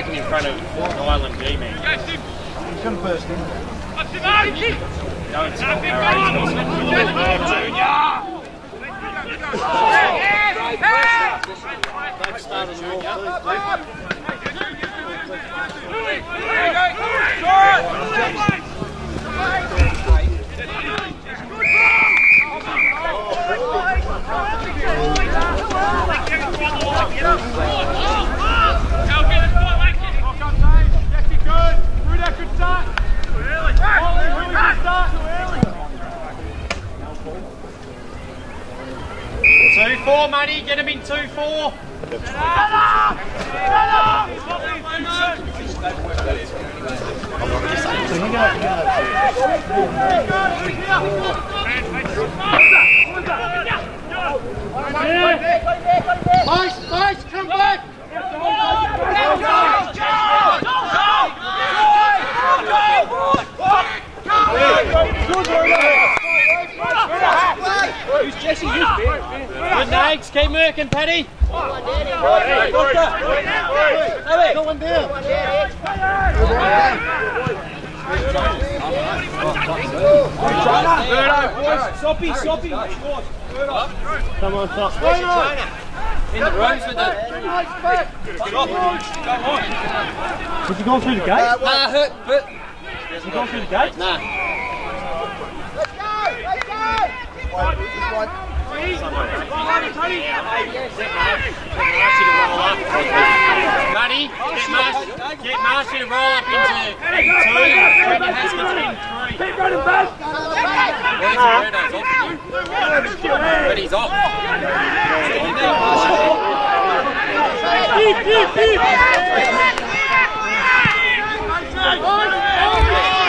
working in front of Island G, man. He's going to burst in. Alright, Two four, money. Get him in two four. Come back! Good nags. Keep working, Paddy. Go one down. Soppy, soppy. Come on, top. In the rooms with the. Has he gone through the gate? Nah, hurt, hurt. Has he gone through the gate? Nah. Let's go! Let's go! Buddy, get Marcy, get Marcy to roll up into two. Brendan Haskins in three. Keep running back. Where's Roberto's off? But he's off.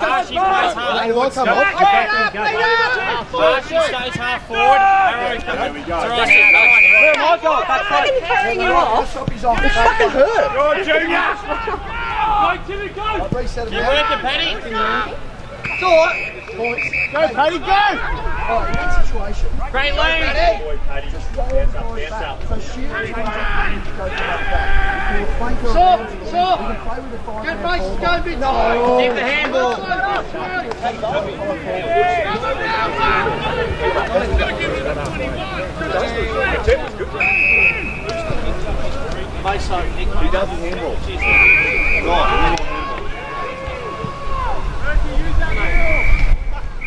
half. He won't come off. Marcy stays half forward. Arrow comes. It's all right, Sam, go. Where am I going? Back How can you carrying you off? It's fucking hurt. You're a junior. Go, Reset him Keep out. working, Paddy. It's all right. Points. Go, Paddy, go! All right, situation, Great lane. just roll the guys back. So shoot and go back. If around him, stop. you can play with Mason ball. going, No. Keep the handball. He doesn't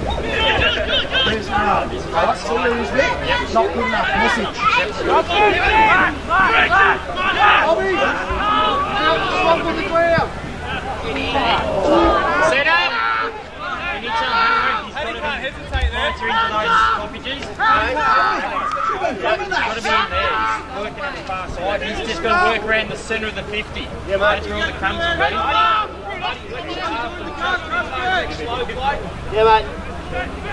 There's Harrow. Right, still lose it. Not good enough. Message. The ground! Set up. You tell Harrow he's got to hesitate there. stoppages? He's got to be in there. He's working on the far side. He's just got to work around the centre of the 50. Yeah, are. Yeah, mate.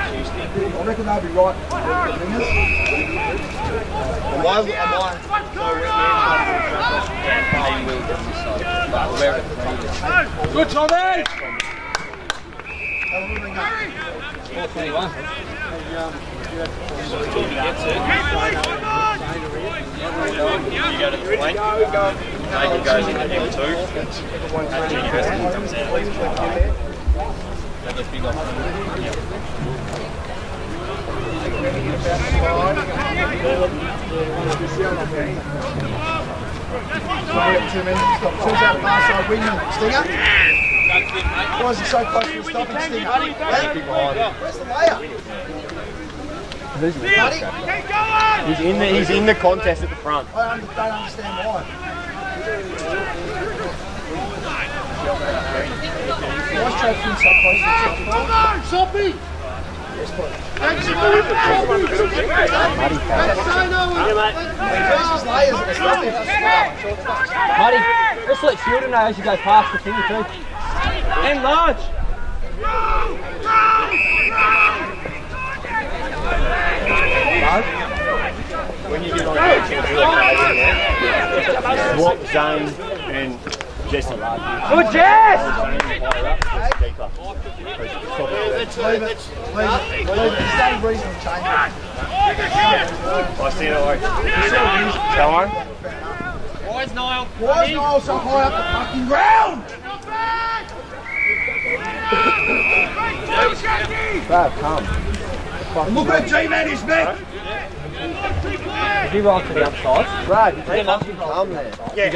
I reckon they'll be right. I, am I Good, Tommy! You go to the flank. Nathan goes into them two. And Junior Haskins comes out. That looks big off. Out the far. Stinger. So close to stopping Stinger? Where's the layer? He's in the he's in the contest at the front. I don't understand why. Why's Trav Finn so close to the top? Come on, Soppy! Thanks for moving, Soppy! Let's say no one. Increase his layers and stuff. Marty, just let Shooter know as you go past the finger too. And large. When you get on swap Zane and Jesse. Good Jess! Let's leave it. Leave it. Leave it. There's no reason to change it. I see it already. Go on. Boys, Niall. Why is Niall so high up the fucking ground? Brad, come. Look at G-Man is back. If you roll to the outside. Brad, you can Come there. Yeah,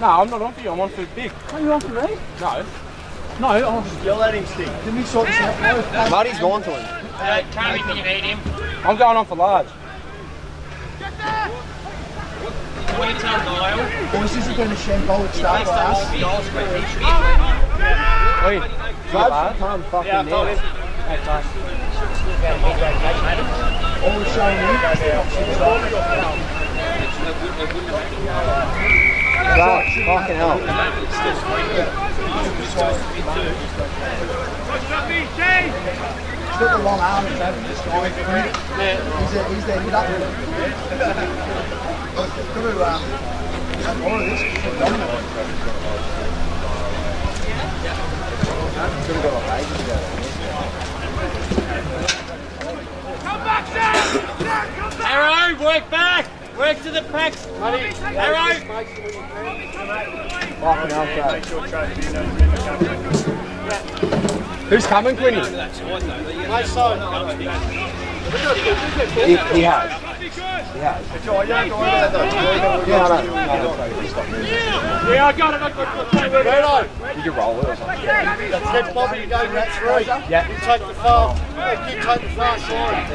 No, I'm not on for you. I'm on for big. Are you on for me? No. No, I'm, You'll let him stick. Can we sort this out? Marty's gone to him. Uh, Carly, you need him. I'm going on for large. What do you tell Niall? Boys, this has been a shambolic start for us. Wait, large? Come fucking yeah, now. All the long. He's there, he's there, he's um, dominant. Arrow, work back. Work to the packs. Arrow. Fucking hell, Brad. Who's coming, Quinny? He, he has. He has. Yeah, I know. No, no, stop moving. Yeah, I got it, I got it. You can roll it or something. Let's Bobby to go that three. Yeah. You take the far, you take the far side.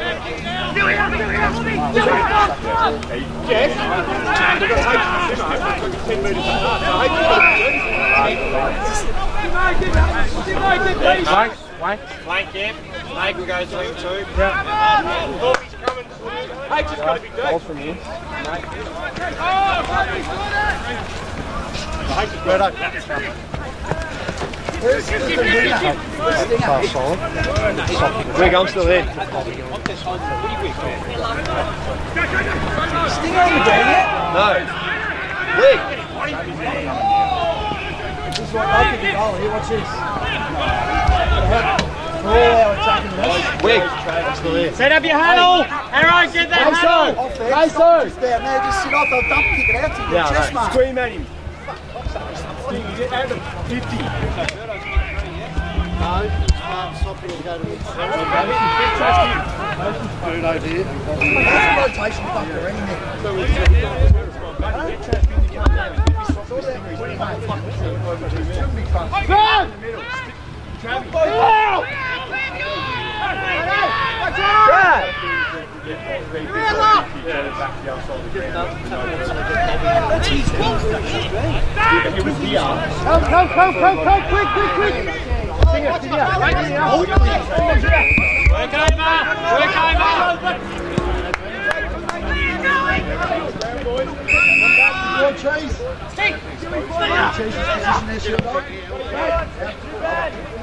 Blank, blank. Blank, yeah. Snake will go through um, two. Hey, just got to be deep. Balls from you. Where's the winner? Greg, I'm still here. Stinger on the ground yet? No. Greg. This is what I could be rolling. Here, watch this. For all our attacking rush. Greg. I'm still here. Set up your huddle. Arrow, get that huddle. Off there. Just down there, just sit off. They'll dump kick it out to you. Yeah, chest no. mark. Scream at him. That's a rotation fucker anyway. Come, come, come, come, come, quick, quick, quick. Work over. Work over. Go on, Chase. Chase's position there, shield up. Big light, big light, big light. Tom, isn't the square on the digits? Nice, nice. Go far side. Yeah. Soppy. You need to give up and see Samara,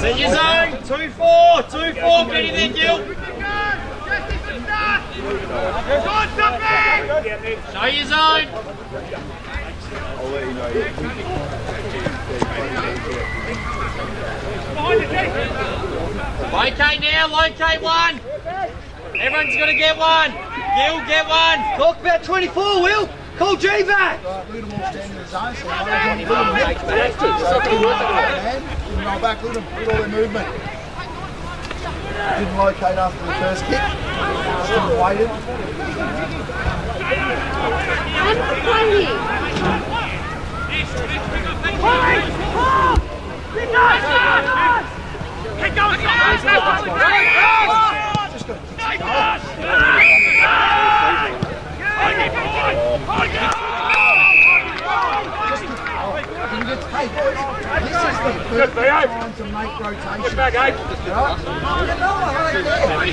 Set your zone. Two four. Two four. Get in there, Gil. Show your zone. Locate now, locate one. Everyone's to get one. Gil, get one. Talk about 24, Will. Call G back. Right, look all standing in the zone, so you might as well look at them. So keep rolling back, man. Keep them roll back, look at them, look at all their movement. Didn't locate after the first kick. Still waited. Just got to Can you get, hey boys, this is the perfect time to make rotations. Right? You know what, right there.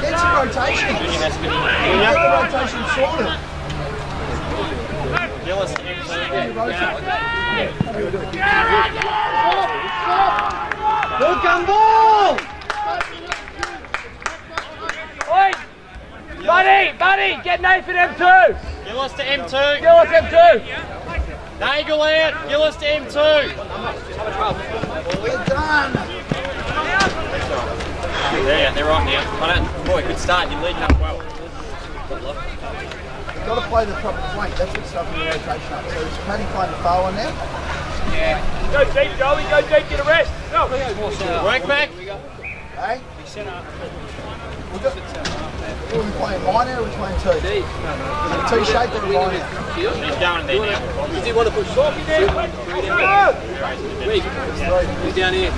Get some rotations. Get the rotation sorted. Gillis to MC. Ball gun ball. Oi! Buddy, buddy, get Nathan M2! Gillis to M2. Give us M2! Nagel out. Gillis to M2. We're done. Yeah, they're right now. I don't, boy, good start. You're leading up well. You've got to play the proper flank. That's what's stopping the rotation up. So is Paddy playing the far one now? Yeah. Go deep, Joey, go deep, get a rest! Go! Work back. Hey? We got, are we playing line out or are we playing two? Is it a T shape or line out? He's going there now. Does he want to push off? He's down here.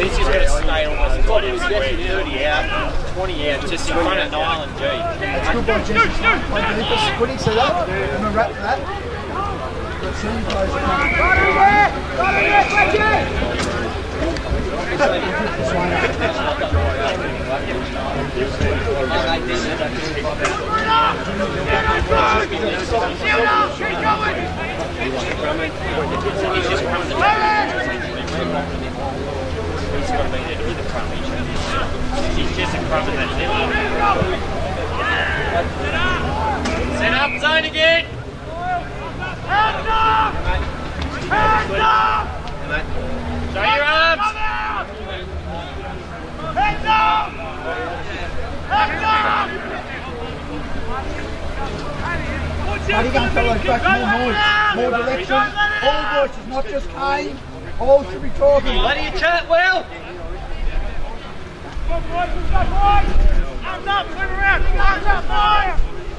He's just going to stay almost 30 out, 20 out, just in front of and G. That's good by Jesse. It's Woody, see that? And a wrap for that. Let's see who plays to to to. He's just in front of that net. Set up again. Show your arms. Buddy going fellows back more noise, more direction. All voices, not just Kane. All should be talking. What do you chat, Will?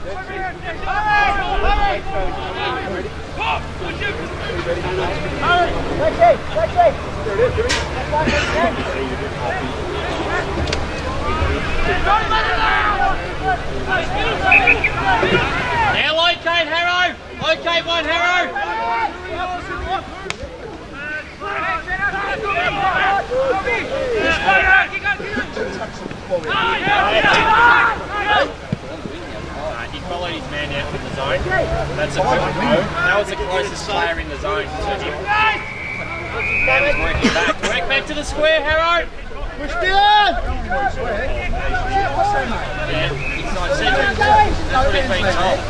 Now locate Harrow. Locate one Harrow. He followed his man out from the zone. That's a that was the closest player in the zone to him. Now he's working back. Work back to the square, Harrow. Push down! Yeah, he's not said That's what he's been told.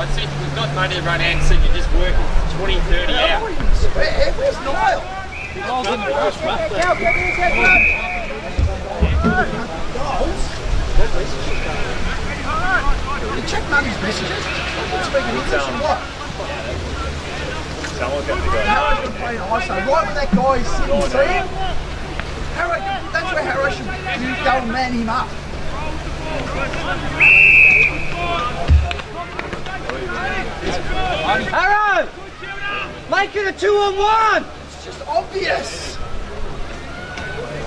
I said we've got money to run out, so you're just working 20, 30 out. Where's Niall? You check Mummy messages. Speaking English or what? Harrow's been playing ISO right where that guy is sitting, see him? Harrow, that's where Harrow should go and man him up. Arrow! Make it a two on one! It's just obvious.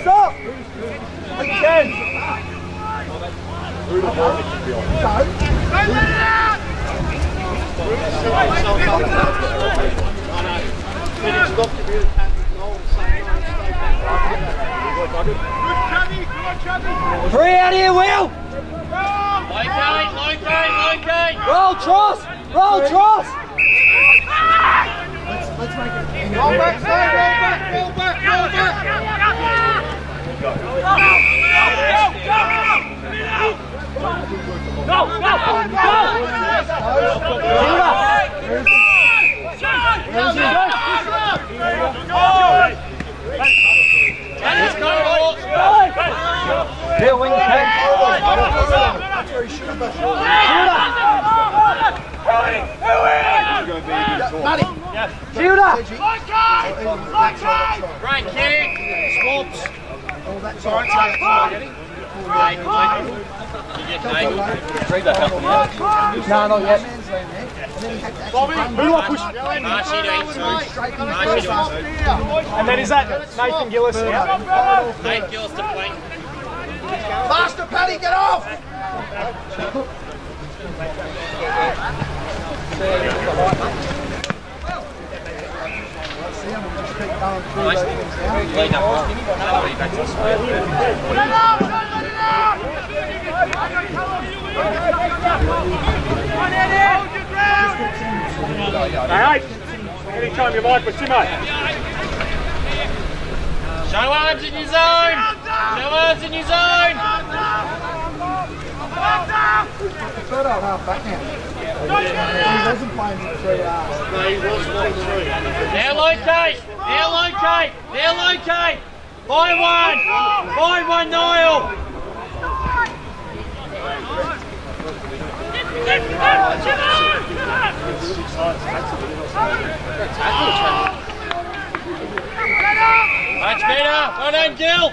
Stop! Again! Three out here, Will! Line gate, line! Roll, Tross! Roll, Tross! Let's, let's make it. Roll back, roll back, roll back, roll back! He had to actually run Marshy to eat two. straight in the Marshy first to half. And then is that Nathan Gillis? Nathan Nate Gillis to play. Faster, Paddy, get off! See him, we'll just keep going through those things now. Lead up. That'll be back to us. Hey, anytime you like, but Simo. Show arms in your zone. Show arms in your zone. He wasn't playing in three locate. Now locate. By one. By one, Niall. Much better. Well done, Gil.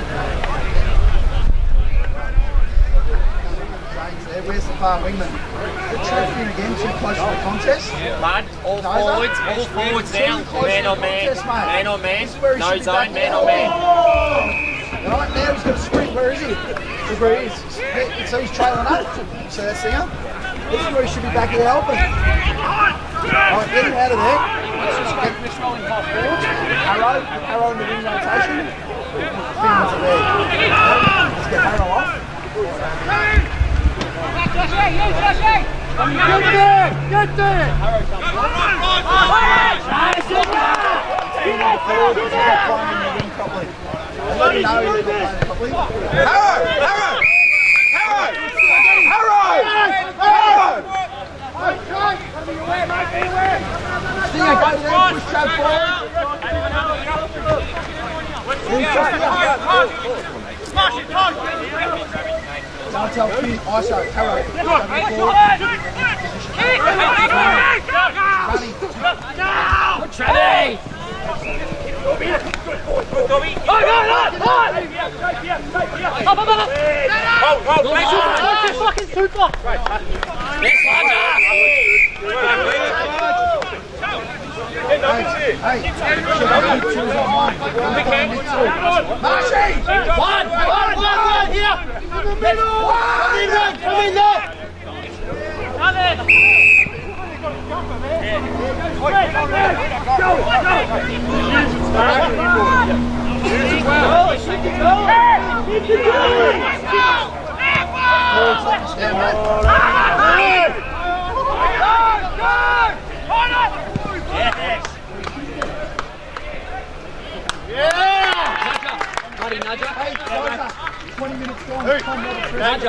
there, where's the far wingman? The trip in again, too close to the contest. Mud, all No, forwards, no. all forwards now. Man on man. contest. Man on man. This is where he No zone, man on man. Right now he's got to sprint. Where is he? Look where he is. So he's trailing up. So that's the This is where he should be back here helping. Right, get him out of there. Let's just get this rolling half forwards. Arrow, arrow in the wing rotation. Fins are there. Let's get Arrow off. Get there! Get there! Forward, he's not playing in the wing properly. Let him know he's not playing properly. Harrow! Harrow! Harrow! Harrow! Stinger, go there, push Trav forward. Move Trav, yeah. Don't tell Finn, ISO, Harrow. Trav forward. Hey, hey, should I keep twos on one? Marshy! One, one, one, one here. In the middle! Come in there, come in there. Yeah, mate. Hey, Rosa, 20 minutes gone. Come on, three Nudger.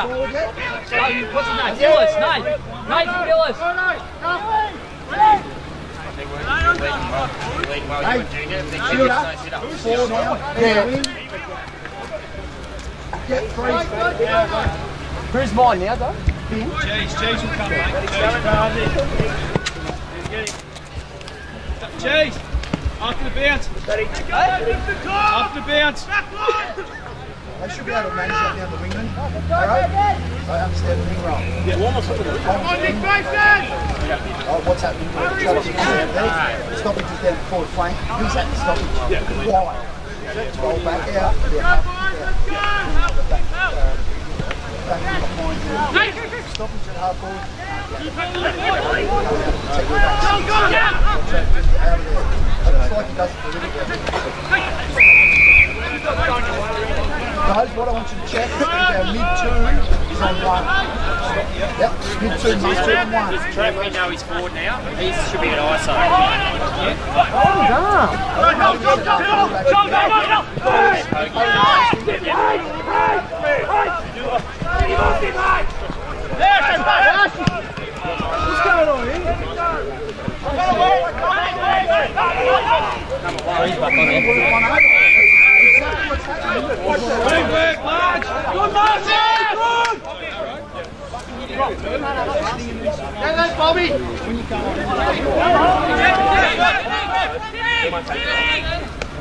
forward yet? What's his name? Gillis, Nate. Nathan Gillis. Leading well, you were junior. Big Sit junior, up. so sit up. Four now. Yeah. Win. Get three. Who's mine now, though? Cheese, cheese will come, mate. Cheese. Cheese. After the bounce. After the bounce. They should be able to manage that down the wingman. Alright? I understand the wing roll. Yeah, one more foot. Oh, what's happening? Travis is down there. The stoppage is down the forward flank. Who's at the stoppage? Yeah. Wide. Roll back out. Yeah. Back, uh, behind you. Stoppage at half forward. Take it back. Out of. Guys, what I want you to check is our mid two is on one. Yep, mid two be on one. Trav, we know he's forward now. He should be at ISO. Paddy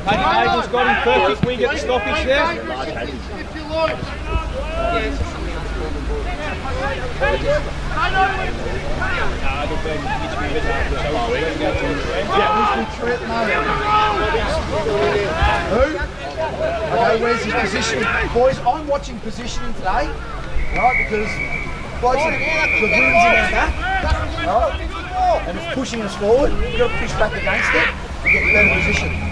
Nagel's got him perfect. We get the stoppage there. Who? Okay, where's his positioning? Boys, I'm watching positioning today, right, because blokes are, the wind's in our back, right, and it's pushing us forward. We've got to push back against it and get better position.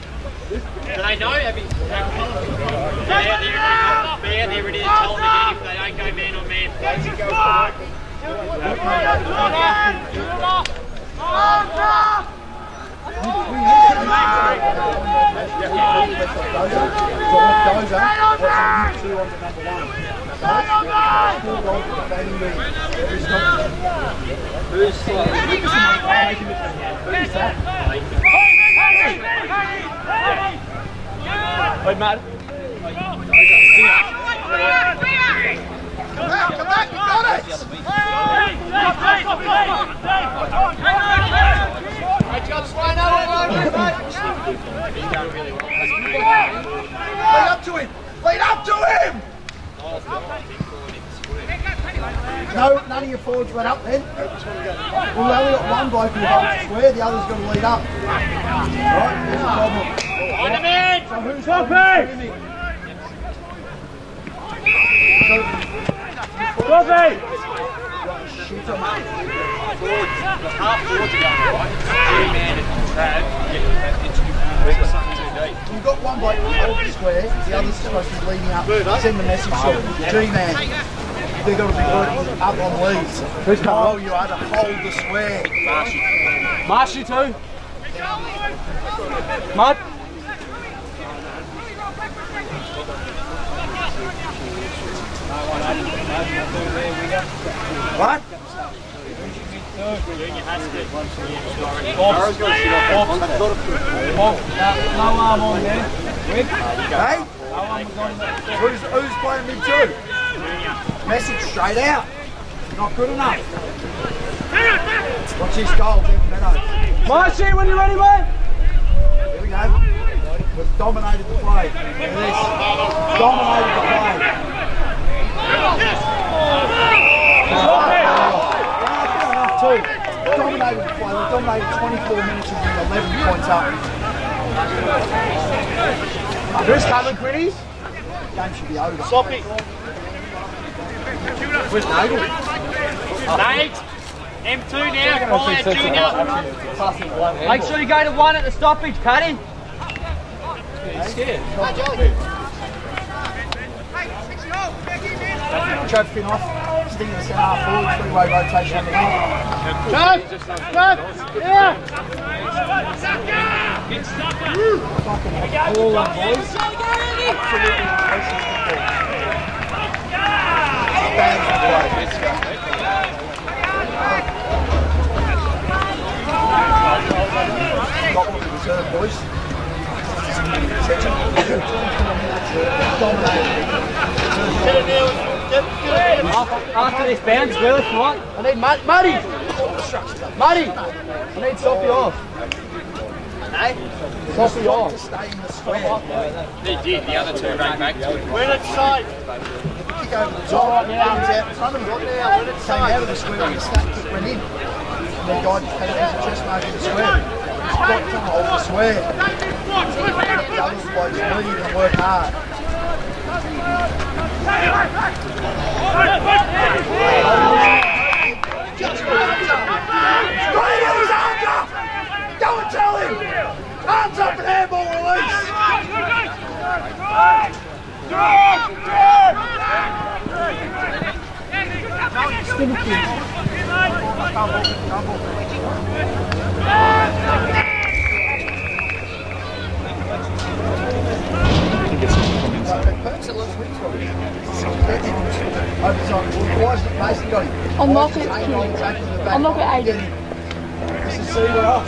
Do they know? Have you, have, be out there, be out there ready to tell them again if they don't go man on man. Hey, Matt. Come back, come back, we got it! Lead up to him! Lead up to him! No, none of your forwards went up then. We've only got one bloke who holds the square, the other's got to lead up. Right, there's a problem. On the man! So who's Copy! So, Copy! shit. Half forwards are going right. Three man and Trav. Yeah, it's it's something too deep. You've got one the square, the other's supposed to be leading up. Send the message. G-man. They've to be up on leads. Who's oh, you to hold the square. Marshy too. Mud. What? Junior has to. No arm on there. Hey? Who's, who's playing me too? Message straight out. Not good enough. Watch this goal, Devon Meadows. Marshy, when you're ready, mate? Here we go. We've dominated the play. Look at this. Dominated the play. Enough too. Dominated the play. We dominated 24 minutes and we're 11 points up. Who's coming, Quinnies? Game should be over. Sloppy. Where's Nagel? Nate! M2 now, Brian Junior. Make sure you go to one at the stoppage, Paddy. Trav Finn off. Sting in the centre half forward. Three-way rotation on the wing. Trav! Trav! Yeah! All on boys. Got one for the boys. After this bounce, Will, if you want. I need Mud- Muddy! Muddy! I need Sophie off. Hey? Sophie off. Stay in the square. They did, the other two ran back to it. When it's safe. Kick over the top, comes out in front of him. Now, when it's Came out of the square and the snap kick went in. And the guy just had it as a chest mark in the square. He's got to hold the square. Doubles blokes lead and work hard. Got him with his arms up! Go and tell him! Arms up and handball release! I'm not at I'm not at 80. This is Seaver off.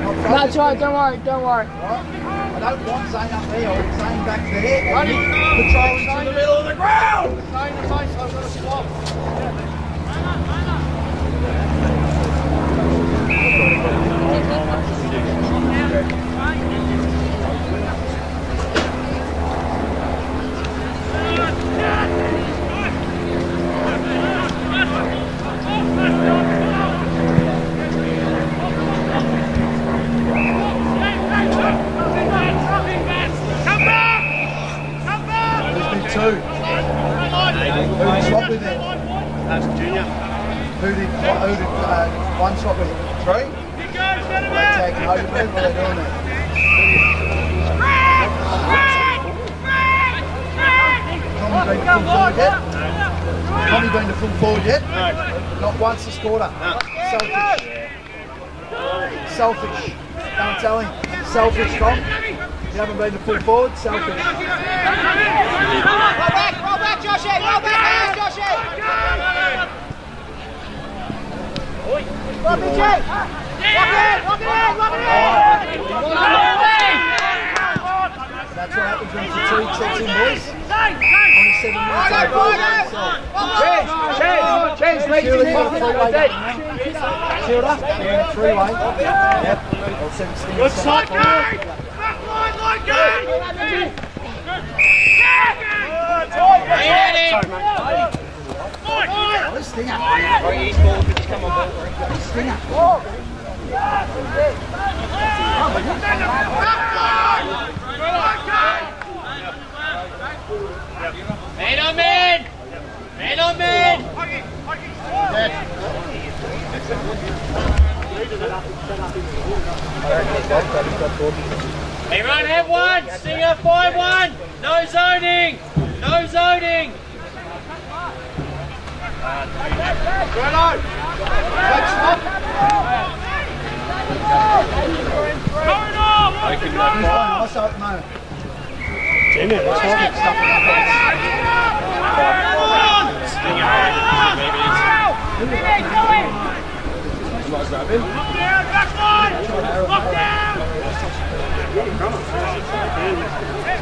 Not That's right, don't worry, don't worry. I don't want Zane up there, I want Zane back there. Controlling to the middle of the ground! Zane the face, I've got to swap. There's been two. Who did swap with then? That's Junior. Who did, what, who did uh, one swap with? Three? They taking over then? What are they doing there? Tommy been to full forward yet? Tommy been to full forward yet? Not once this quarter. Selfish. Selfish. Don't tell him. Selfish, Tom. You haven't been to full forward. Selfish. Roll back, roll back, Joshy! Roll back, Joshy! Roll BJ! Lock it, in! lock it in, lock it in! That's what happens when fatigue sets in, boys. Only seven minutes Go, out. boys! Chase, chase, chase, legs in there. Three-way gap. Fielder, yeah, three-way. Yep. Well, seven stingers. Seven Oh, this stinger. Stinger. Man on man! Man on man! Everyone have one! Stinger 5-1! No zoning! No zoning! So,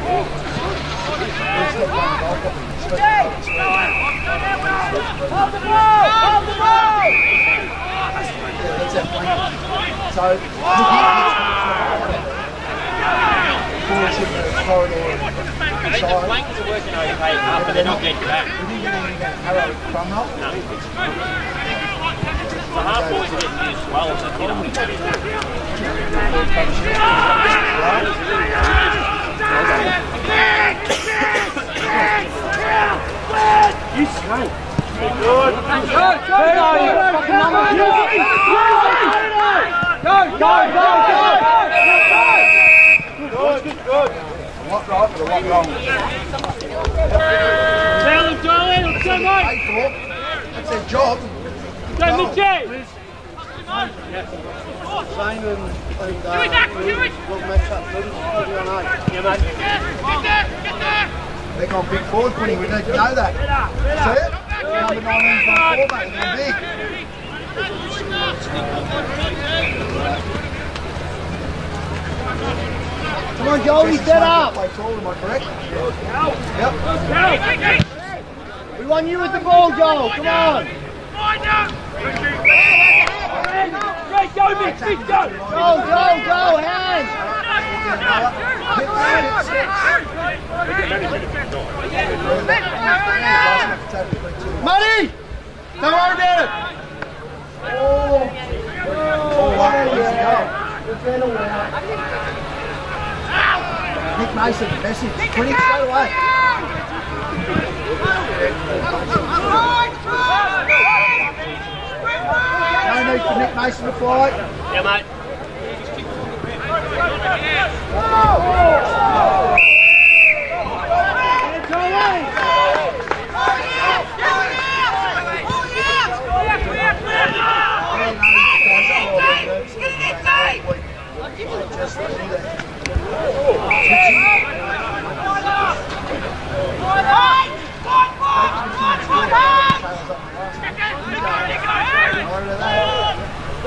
forwards in the. I think the flanks are working okay enough, but they're not getting back. The are getting used well as a hitter. What right for the what wrong? Tell them, darling, or Paid. That's their job. Go, Mitchie! Zane and, and uh, will match up. They'll be on eight. Yeah, mate. They're going big forward, Quinny. We need to know that. See it? Number 19's gone forward, mate. They're big. Come on, Goldie, set up. Play tall, am I correct? Yep. We want you with the ball, Joel. Come on. Go, go! Go. Money! Oh, Nick Mason, message. 20 straight away. No need for Nick Mason to fight. Yeah, mate. What's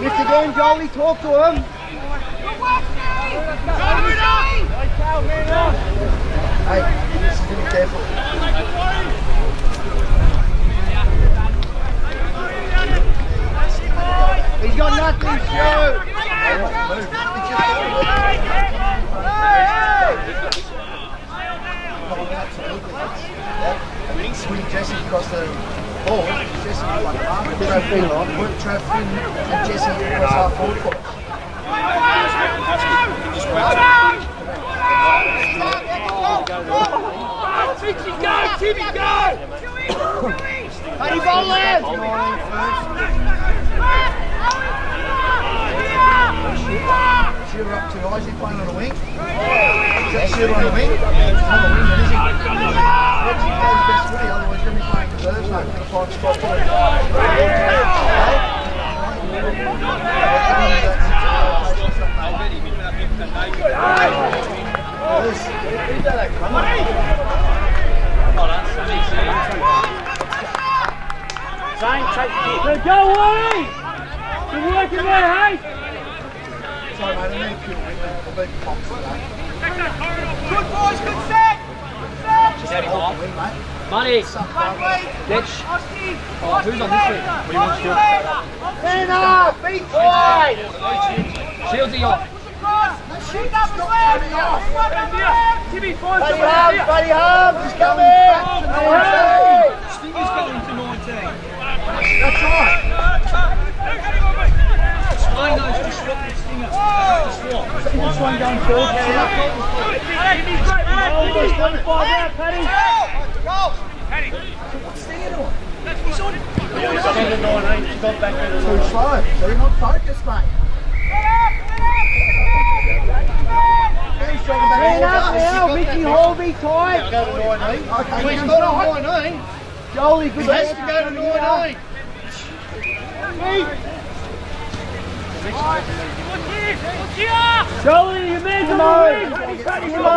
Lift again, Goldie. Talk to him. Hey, this is be careful. He's got nothing to show. Swing Jesse across the ball. Jesse was like half Trav Finn on. Work Trav Finn and Jesse across half forward foot. Mickey, go! Timmy, go! Honey, ball left. Shooter up too high. Is he playing on the wing? Is that shooter on a wing? It's not a wing, is he? Reggie plays best footy, otherwise he's going to be playing reserves, mate. Going to spot. Zane, take the kick. Now go away! You're working there, hey? Sorry, mate, I need to kill him. I'll be cops for that. Good boys, good set. She's out of half. Wing, mate. Money. Ditch. Oh, who's on this week? We want Shield. Stand up. Be tight. Shields are off. Timmy, find Buddy someone Hubs, here. Buddy Hubs, he's coming. Hey! Stinger's going to 19. That's right. One going forward. Timmy's great, man. Timmy's 25 out, Paddy. Too slow. So you're not focused, mate. Up now, Mickey Holby, tight. Go to 19. Okay, He's he's got got a 19. Jolie, good He has to go to 19. Charlie, you man to the wing. Timo.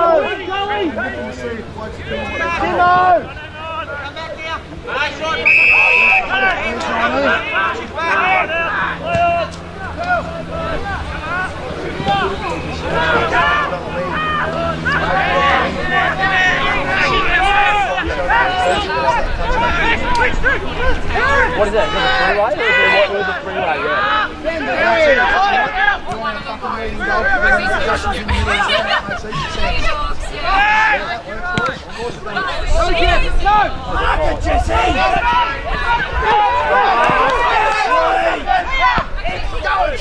See what's doing what Timo. Is that? Is it a three-way or is it what, three-way? Yeah. Jesse! Go,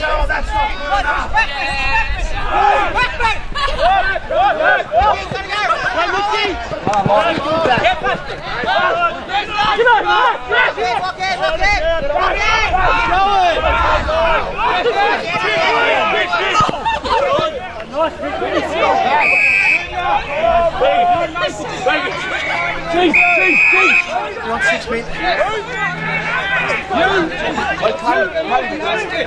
Wait, how, how do you guys get?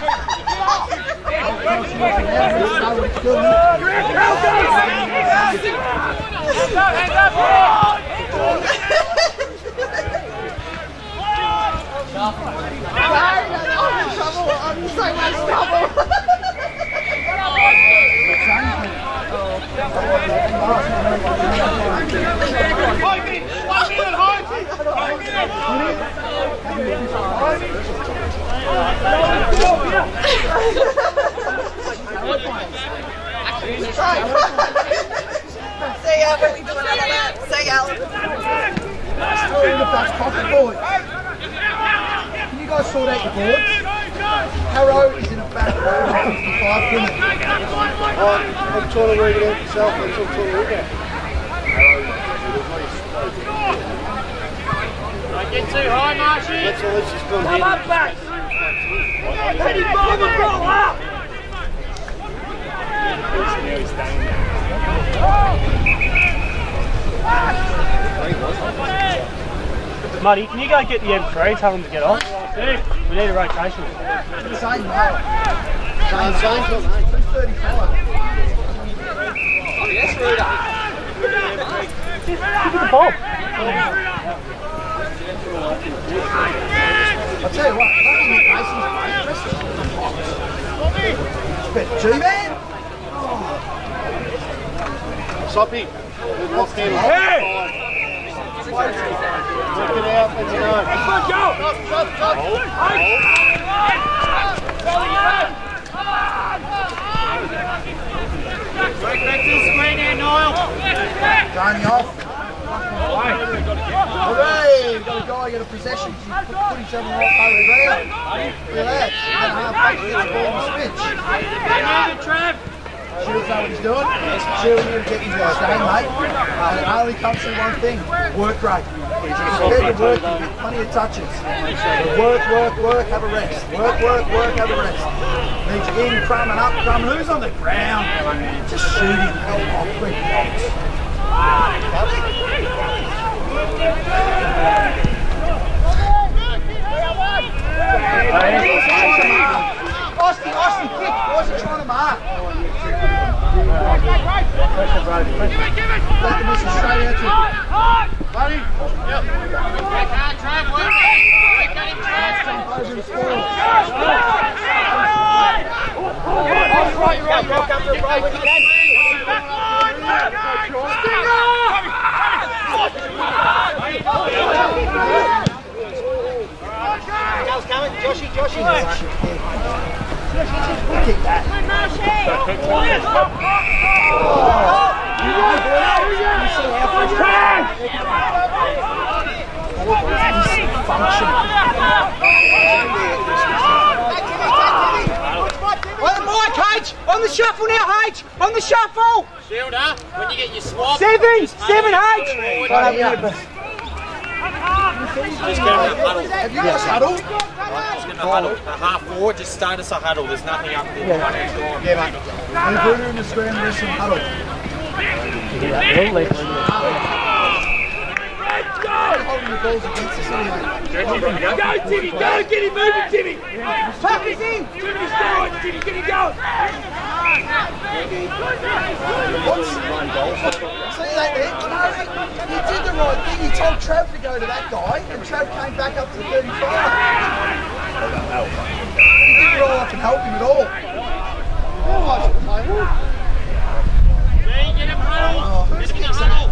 So much trouble. See ya, when we do another lap. See ya. Still in the back pocket, boys. Can you guys sort out your boards? Harrow is in the back row, 55 minutes. I'm trying to read it out myself, I'm trying to look at. Don't get too high, Marshy. Muddy, can you go get the M3, tell them to get off? We need a rotation. Same, mate. Same, same, mate. 235. Give me the ball. I'll tell you what, Nice and fucking Mason's Bit G-Man? Soppy, we've locked in. Hey! Work it out, let you know. Let's go! Stop, stop, stop! Break back to the screen here, Niall. Tony off. Hooray! Got a guy get a possession. Put, himself in right of the ground. Half back gets the in Trav. Shields know what he's doing. Shields to get his game, mate. Only comes through one thing. Work rate. Get get plenty of touches. Work, work, work, have a rest. Work, work, work, have a rest. Need you in, crumbing up, crumbing. Who's on the ground? Just shooting. Hell off, quick. Austin, Austin, kick. Why's he trying to mark? Let the mission straight out to him. Buddy. Work hard, Trav. Work it. Work at him, Trav. Over the score. Kick that. On the mic, H! On the shuffle now, H! On the shuffle! Shielder, when you get your swab. Seven! Seven, H! Right up here. Just get him a huddle. Have you got a huddle? Just get in a huddle. A half forward, just start us a huddle. There's nothing up there. Yeah. Yeah, mate. And Bruno in the scrum, there's some huddle. Holding the balls against us anyway. Go, Timmy! Go! Get him moving, Timmy! Tuck us in! Timmy, steroids, Timmy! Get him going! See that there? He did the right thing. He told Trav to go to that guy, and Trav came back up to the 35. He didn't roll up and help him at all. Jay, get him huddle. Oh, who Get him in a kicks huddle.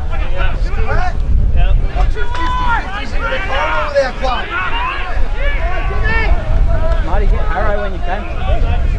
Right? What's your 50-50s in the corridor with our club? Marty, hit Harrow when you can.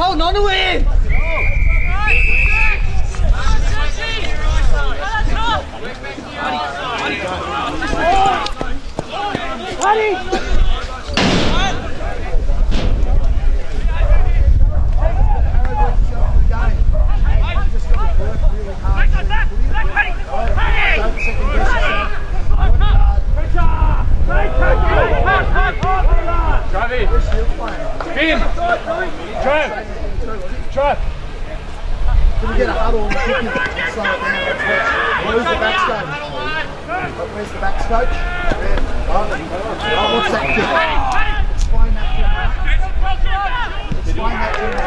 Holding on to him! Finn! Trev! Trev! Can we get a huddle and kick it? Slow down. Where's the backs coach? Where's the backs coach? Oh, oh, what's that kick? Explain that to him. Explain that to him.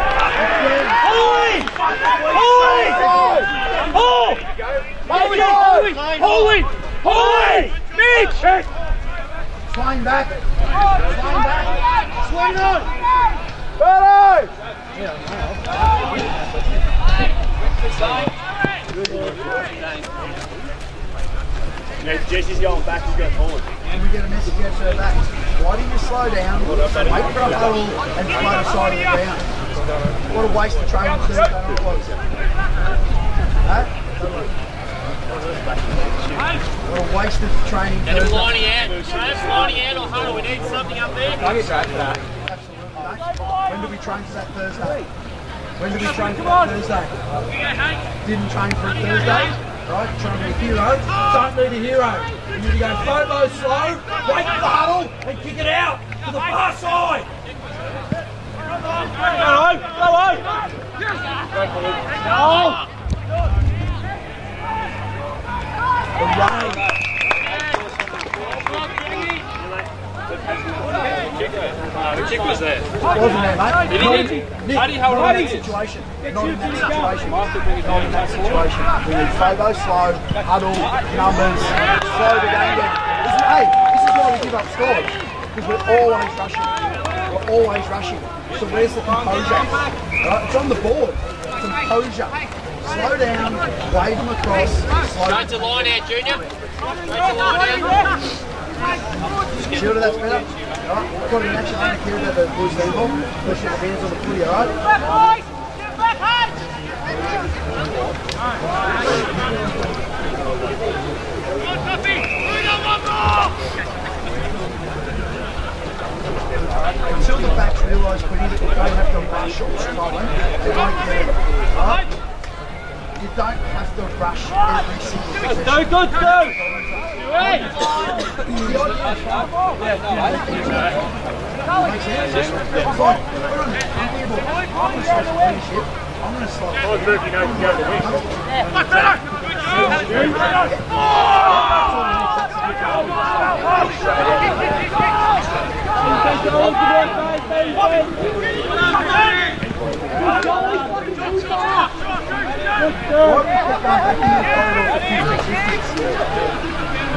Holy! Holy! Oh! Holy! Holy! Holy! Holy! Mitch! Explain back. On. Jesse's going back, he's going forward. And we get a message to her back. Why didn't you slow down, wait a huddle, and float the side ground? What a waste of training. Huh? What a waste of training Get him Thursday. lining out. Travis, lining out or huddle. We need something up there. Absolutely. When did we train for that Thursday? When did we train for that Thursday? Didn't train for a Thursday? Right, trying to be a hero. Don't need a hero. You need to go photo slow, wait for the huddle, and kick it out to the far side. Go on! Go on! The. Kick was there. Wasn't there, mate? Did he- hold on that situation. Not in that situation. Not in that situation. We need photo slow, huddle, numbers, slow the game down. This is- Hey, this is why we give up scores. Because we're always rushing. We're always rushing. So where's the composure? Right, it's on the board. Composure. Slow down, wave them across, slow Straight to line out, Junior. Straight to line out. Shielder, that's better. Alright, got an action on the kid that the boys leave off. Push your hands on the footy, alright? Until the backs realise quickly that you don't have to rush or struggle, they won't get it. Alright? You don't have to rush every single possession. Go, good, go! Makes sense? Fine. Put on the table. I'm gonna start leadership. I'm gonna start. I was moving, you know, you go to the wing. Why don't we put one back in the corridor for 50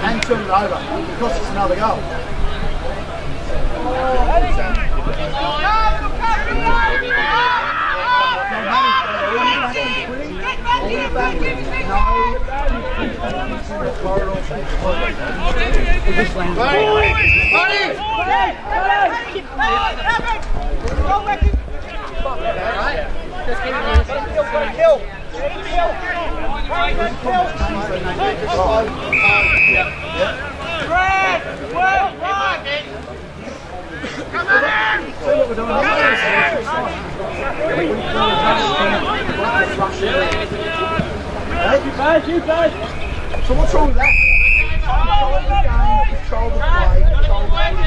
and turn it over? It costs us another goal. So what's wrong with that? Control the game, control the play, control the footy,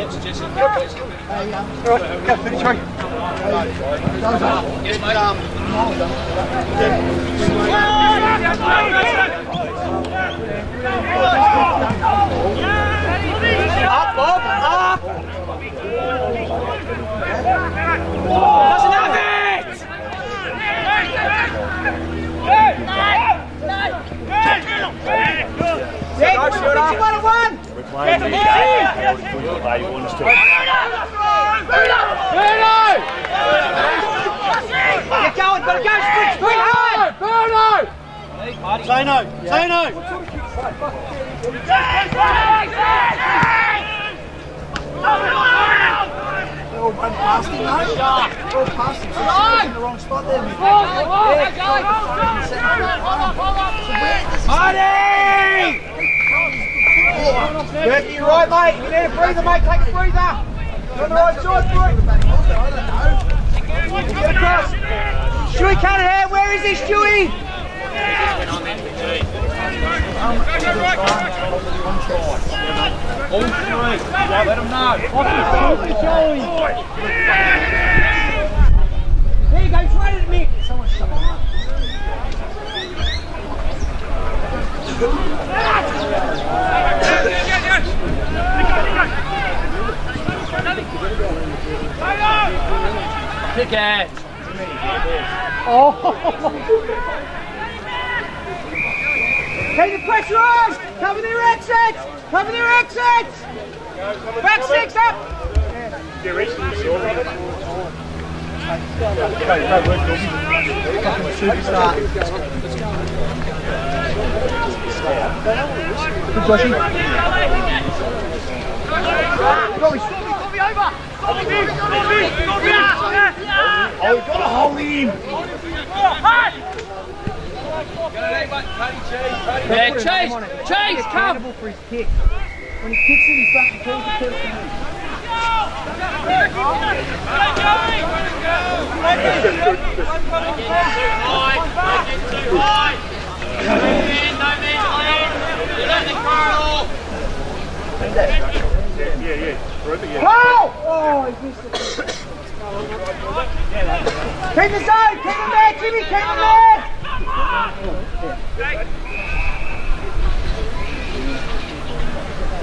it's a comedy of errors. Worked up. Bob, up! Doesn't have Yeah, one on one! We're playing these games. They want us to. Get going, gotta go, sprint, sprint hard! Say no. Say no. They're all run past him, mate. They're all past him. He's in the wrong spot there. mate. Marty! You're right, mate. You need a breather, mate. Take a breather. You're on the right side, boy. Get across. Stewie Cunningham, where is he, Stewie? All three. Yeah, let them know. There you go, try it at me. Pick oh. it. Take the pressure on. Cover their exits. Cover their exits. Back six up. Oh, we've got to hold him. Chase, chase, come. When he kicks it, he's fucking calls the person Keep the zone, keep him there, Jimmy, keep him there.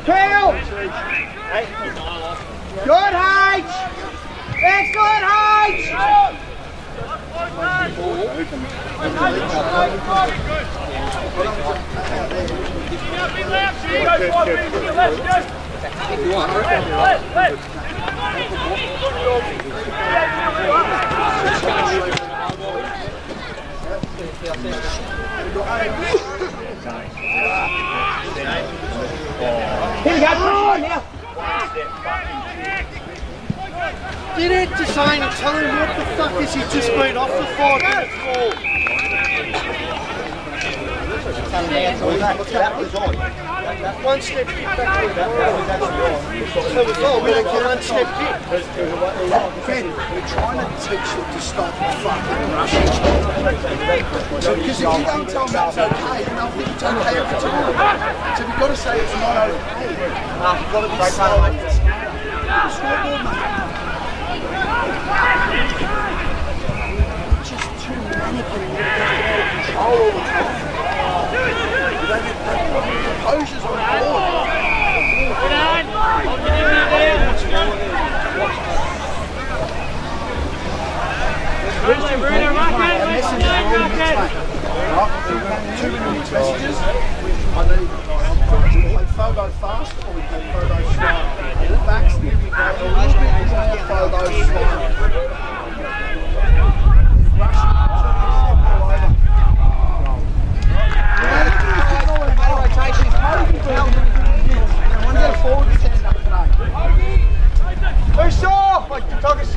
Kill. Good, height! Excellent, H. Here we go. Push on now. Get it to Zane and tell him what the fuck is he just been off the five minutes for. That was on. One step kick back So it was on, we don't get one step kick. Again, we're trying to teach them to stop fucking rushing. Because if you don't tell them it's okay, then they'll think it's okay every time. So we've got to say it's not okay. You've got to be mate. Just too and control all time. Don't get composures oh, on board. Two minute messages. I need we play photo fast or we play photo slow. Backs give you go a little bit more photo slow. Rushing, turning, step all over. Rotation. like you're going to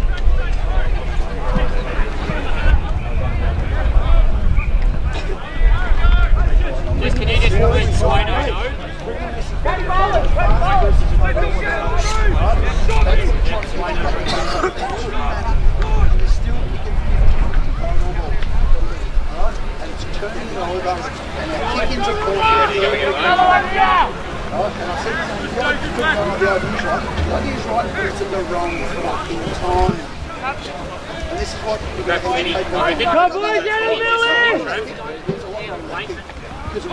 take I them. did- Come boys, get in the middle! That's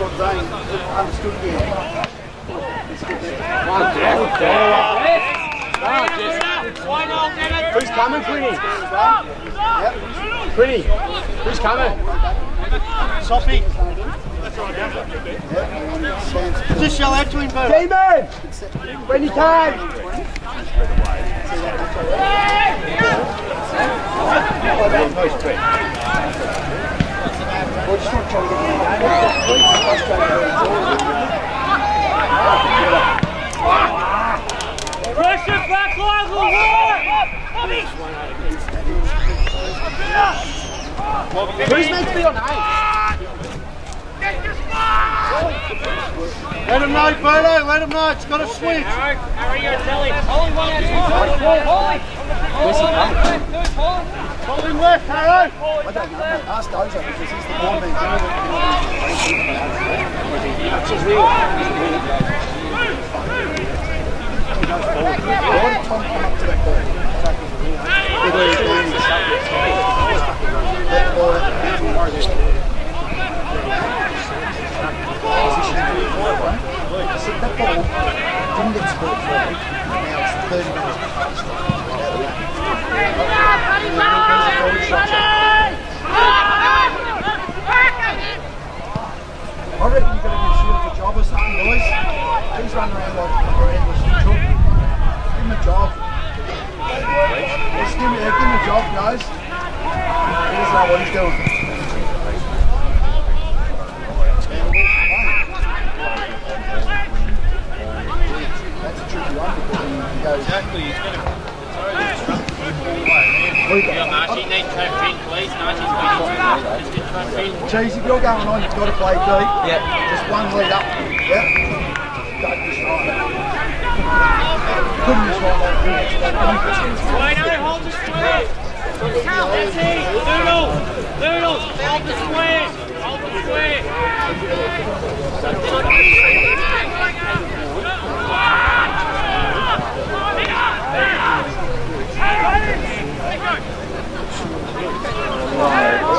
what they understood again. Who's coming, Quinny? Quinny, who's coming? Sophie. Just yell out to him, Bert. Demon! When you can! Well, just want to try to get them in the game. It's frustrating. Pressure back lines will Who's meant to be on eight? Let him know, Berto. Let him know. It's got to switch. Harry, you're telling. Holly, one outside. Holly. Hold him left, Harry. I don't know. Ask Dozer because he's the board man. Why did Tom come up to that ball? I said that ball didn't get sport forward. Now it's 30 minutes past. Out of that. And then he brings the forward shots up. I reckon you've got to give Shields a job or something, boys. He's running around like a endless neutral. Give him a job. Let's give him, yeah, give him a job, guys. He doesn't what he's doing. That's a tricky one because he goes. Exactly. He's going to. Yeah, Marty, need trap in, please. Marty's waiting. Just get trap in. Cheese, if you're going on, you've got to play deep. Yeah. Just one lead up. Yeah. Don't just right. Couldn't just right that. Wait, no, hold the square. That's it. Noodles. Noodles. Hold the square. Hold the square.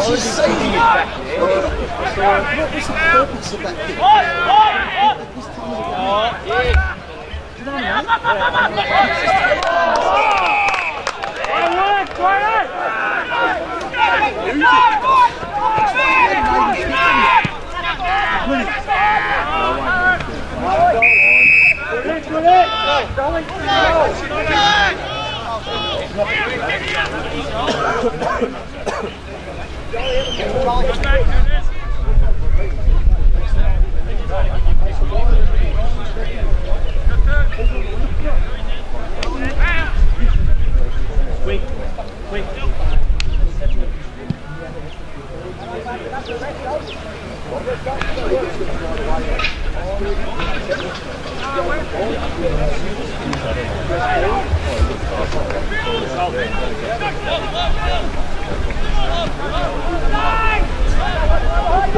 She's saving it back there. So, what was the purpose of that kick? Let's.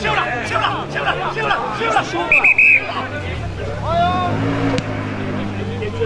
Shoot up! Shoot up! Shoot up! Shoot up! Shoot up!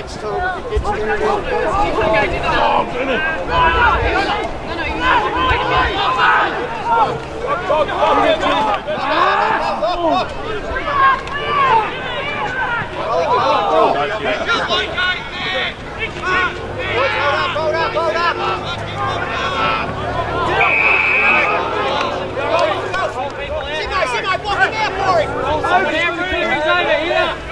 legs till we get you in. Oh, goodness. Boat up, boat up, boat up. Semi, semi, walking there for him. Open air for him, he's over here.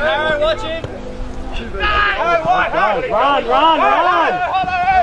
Harrow, watch him. Run, run, run!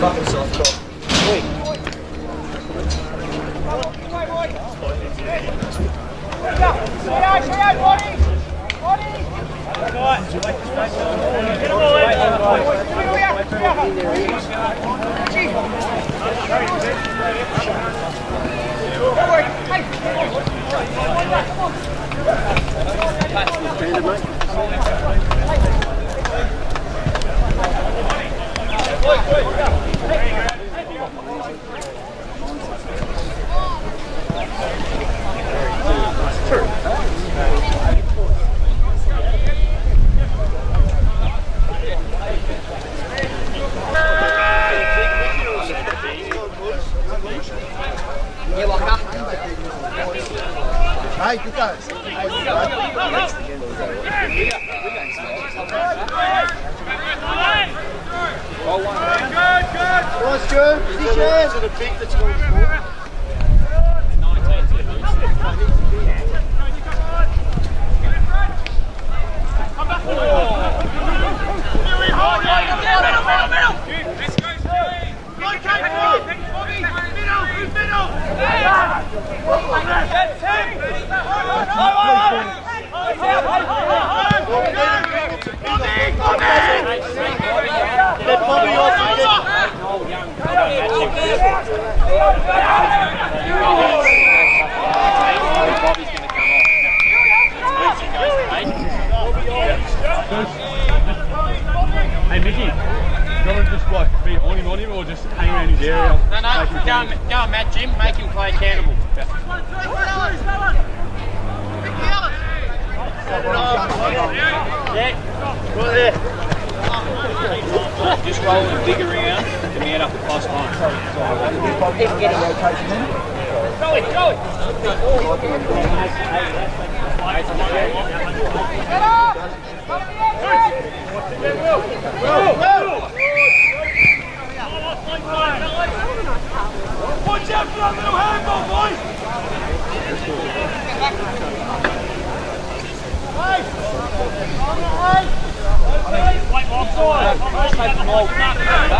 Hey, good guys. Hey, good guys. Nice, Stu. Position. Let Bobby off. Get Bobby's going to come off. Hey Mickey, just like be on him on him or just hang around his area? No, no, go and, go and match him, make him play accountable. Yeah, right there. Just roll the bigger around and get up the plus line. Go it, go it. Watch out for that little handball, boys! Or it'd be, he'd be a kick that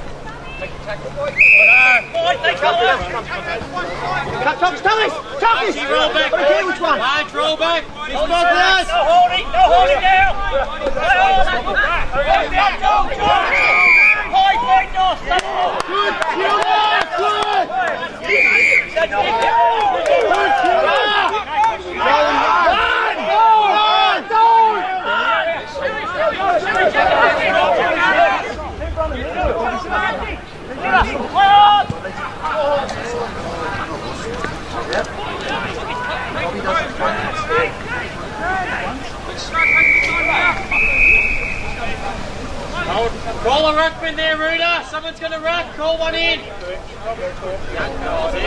Thomas, Thomas, Thomas! Roll back. Which one? Large roll back. No holding, no holding now. High point, North. Good, Killer, good. Good, Killer. Run! Run! Run! Run! Call a ruckman there, Ruda. Someone's going to ruck. Call one in. No, we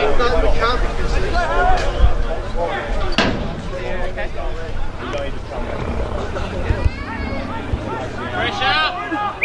Pressure.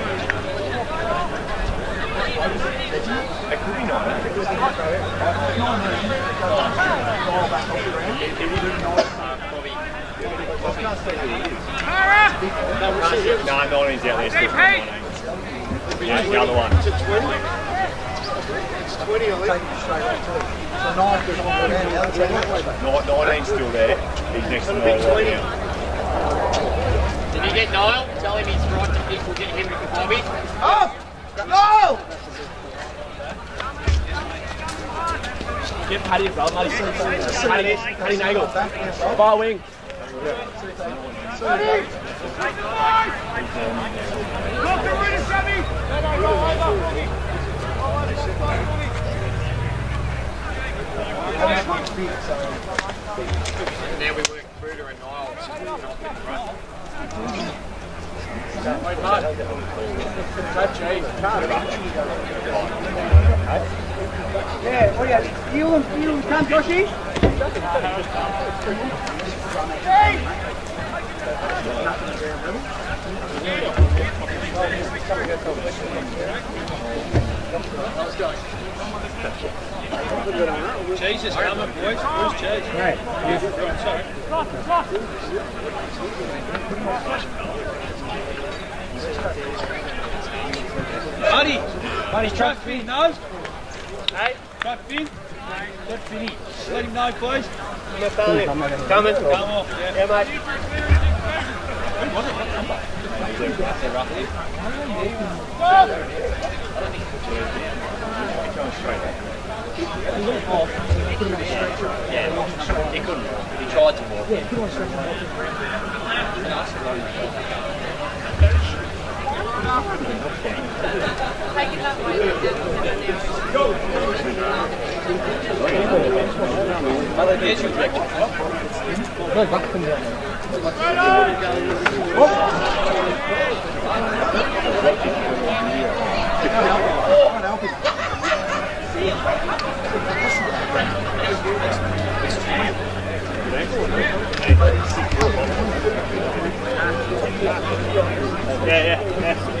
I could is out there. Yeah, the other one. It's a 20. Still there. He's next to the other. Did you get Niall? Tell him he's right to people. Get him to Bobby. Oh! No! Get Paddy as well. Paddy, Paddy, Paddy Nagle. Far wing. Paddy! Now we work Fruiter and Niles. Yeah, oh yeah, you and you and Cam Joshy? Jesus, come on, boys. Who's Chase? Right. Yeah. Sorry. Cross, cross. Buddy, buddy, Trav Finn, no? Hey? Trav Finn? Left finny. Let him know, please. Yeah, coming. Coming. Come off, yeah. Yeah, mate. Who was it? What number? On. Yeah, he couldn't. He tried to walk. Yeah, put him on. Yeah, yeah, yeah.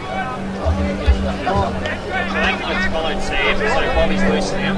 I followed Sam, so Bobby's loose now.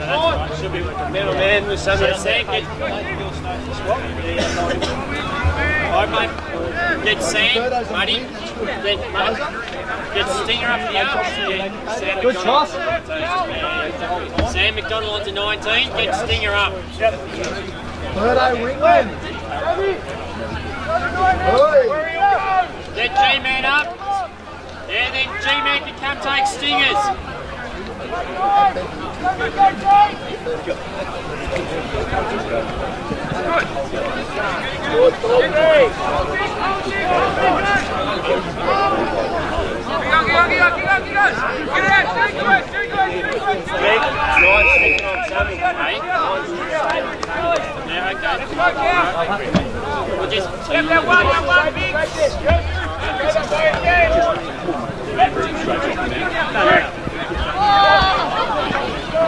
Should be like a middleman with some Alright, mate. Get Sam, Muddy. Get. Get Stinger up here. Get Good toss. Sam McDonald onto 19. Get Stinger up. Birdo Ringland. Oi. Get G-Man up. Yeah, then G-Man can come take Stingers. Hey? Yeah,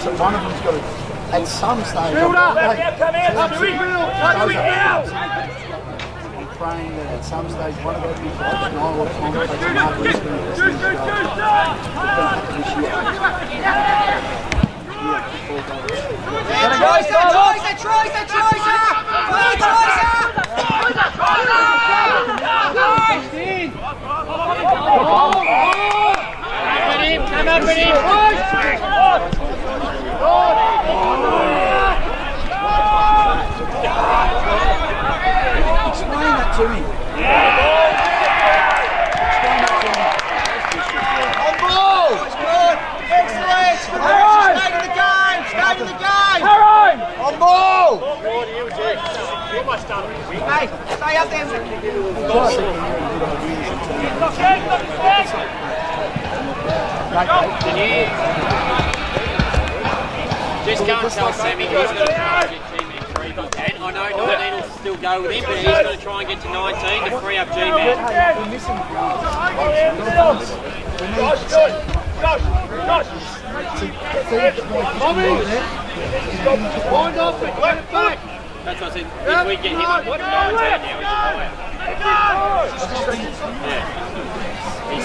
So one of them's got to, at some stage, Build up. like, Come here, come here. Come here now. I'm praying that at some stage one of those big option I will contemplate some hard work spending this thing to go. It's going to happen this year. Yeah, before it goes. Come at him, come up at him. Explain that to me. Explain that to me. On ball! Good! Excellent! Good action! Stay in the game! Stay the game! On ball! Hey, stay up there. Can you just go and tell Sammy he's going to try and I know. 19 will still go with him, but he's going to try and get to 19 to free up G-Man. We're missing That's what I said. If we get him up to 19 now, yeah.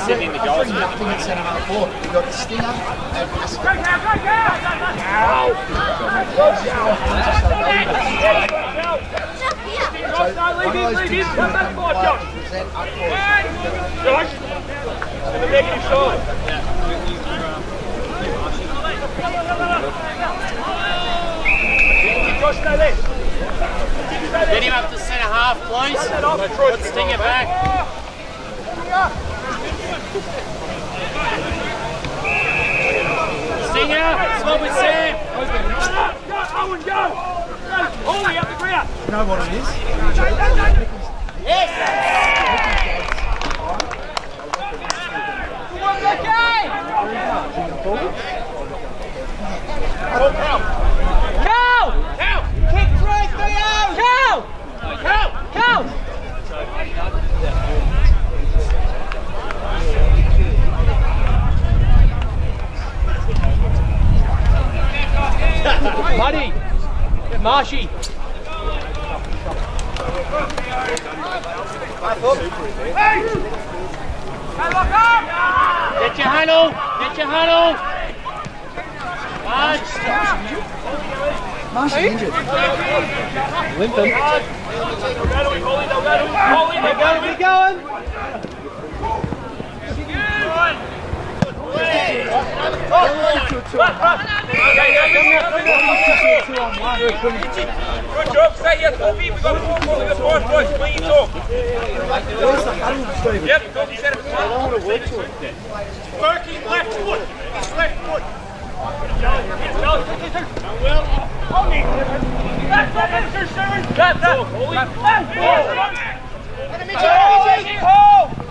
Sydney in the goal. Nothing in centre half forward. We've got Stinger and Pascal. Go, go, go, go! Ow! Go, go! Leave him, leave him, come back forward, Josh. Josh, to the negative side. Josh, stay there. Get him up to centre half, please. Let's sting it back. Stinger, swap with Sam. You have to grab. You know what it is? Cow! Kick three, three out! Cow! Cow! Muddy. Get marshy. Get your huddle. Get your huddle. March. Marshall's injured. Limping. We're going, we're going! Good job, stay here, Toby. We've got four more in the fourth boys. Clean talk. Where's the huddle, Stephen? Yep, Toby said it. Berkey, left foot. Left foot.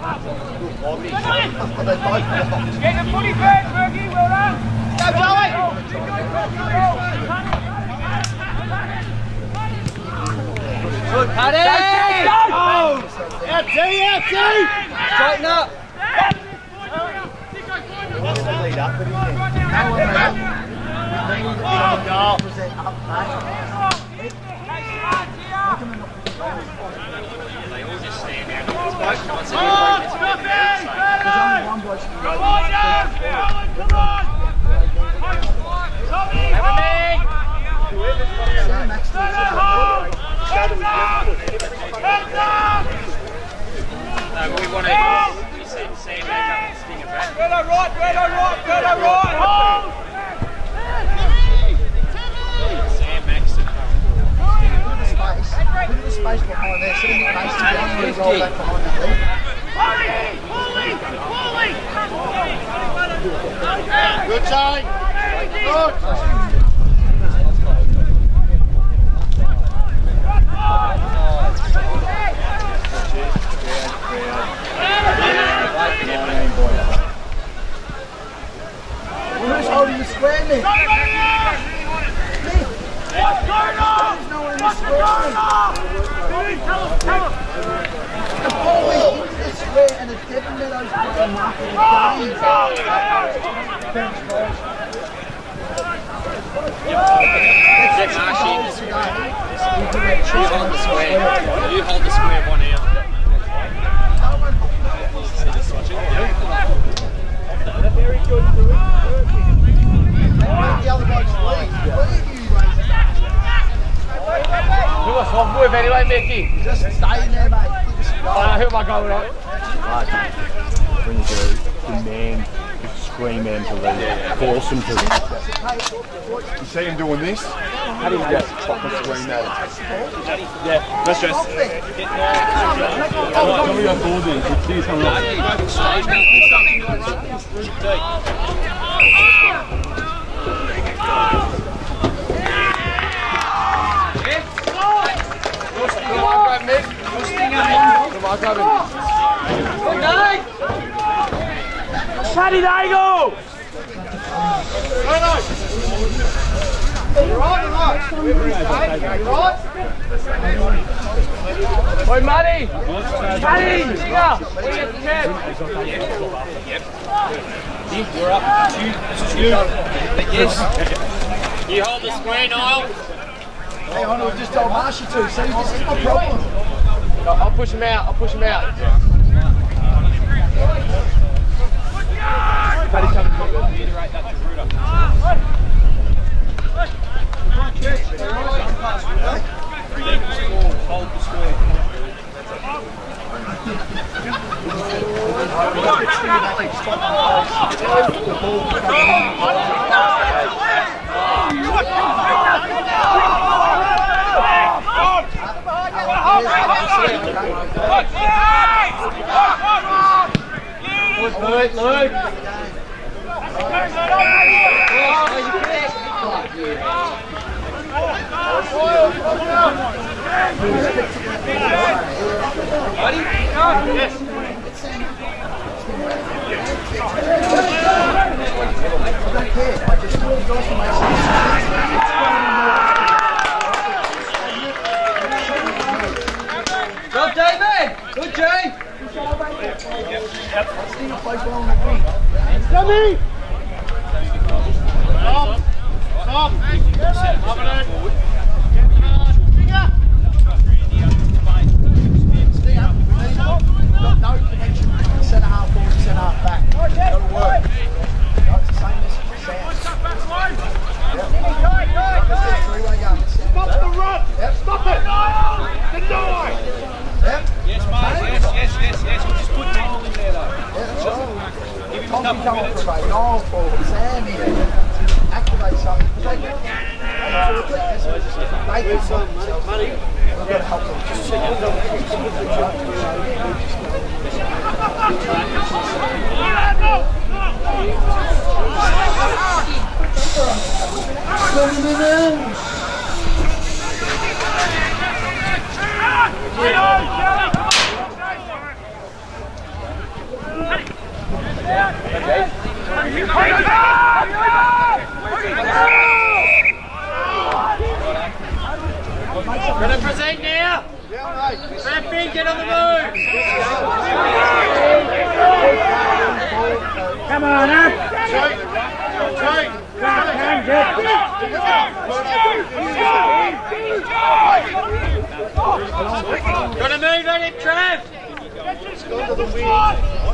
Get the footy back, Berkey. Well done. Straighten up! No, but we want to. You said Sam back up and Stinger Go to right, go to right, go to right. Sam Maxton. Space. Look at the space behind there. See the Mason down there, roll back behind that lead. Good time. Good. Who's holding the square then? There's no one in the square. The ball went into the square and the Devon Meadows Marshy in the square. You hold the square. You hold the square one out. The other blokes leave. Leave you, mate. Who am I swapping with anyway, Mickey? Just stay in there, mate. Keep us Uh, who am I going on? When you do, demand, scream them to leave. Force them to leave. You see him doing this? How do you get proper scream at him? Yeah, let's just. Come we go forward then. Please come up. Come on, Dago! Oi, Matty. Paddy! Stinger! What do you get the chance? You hold the square, Niall. Hey, I know, we just told Marshy to. See, this is my problem. I'll I'll push him out. I'll push him out. Paddy, come reiterate that to Ruder. Hold the square. Come on. Lloyd, Lloyd. I don't care. I just want to go to my Steve plays well on the wing. Steve, got no connection between centre half forward and centre half back. Got to work. That's the same as Sam. Three-way gun. Stop the run! Yep. Stop it! Deny! Yep. Yes, mate. Yes, yes, yes, yes. We'll just put Noel in there, though. Yeah, that's right. Tommy come off for a goal for Activate something. They them. Gonna present now. Get on the move. Come on up! Gotta move on. Guys, I'm going for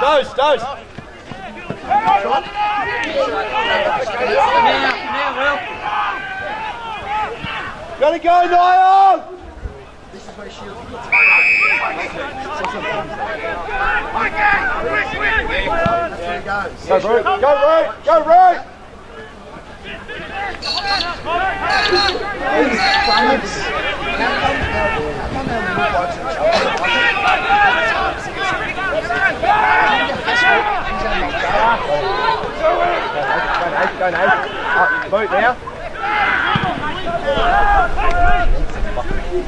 Dose, dose! Gotta go, Niall! He goes. Go, Root! Go, Root! Go, Root! These fans, how come how come they look like each other? Go, Nate,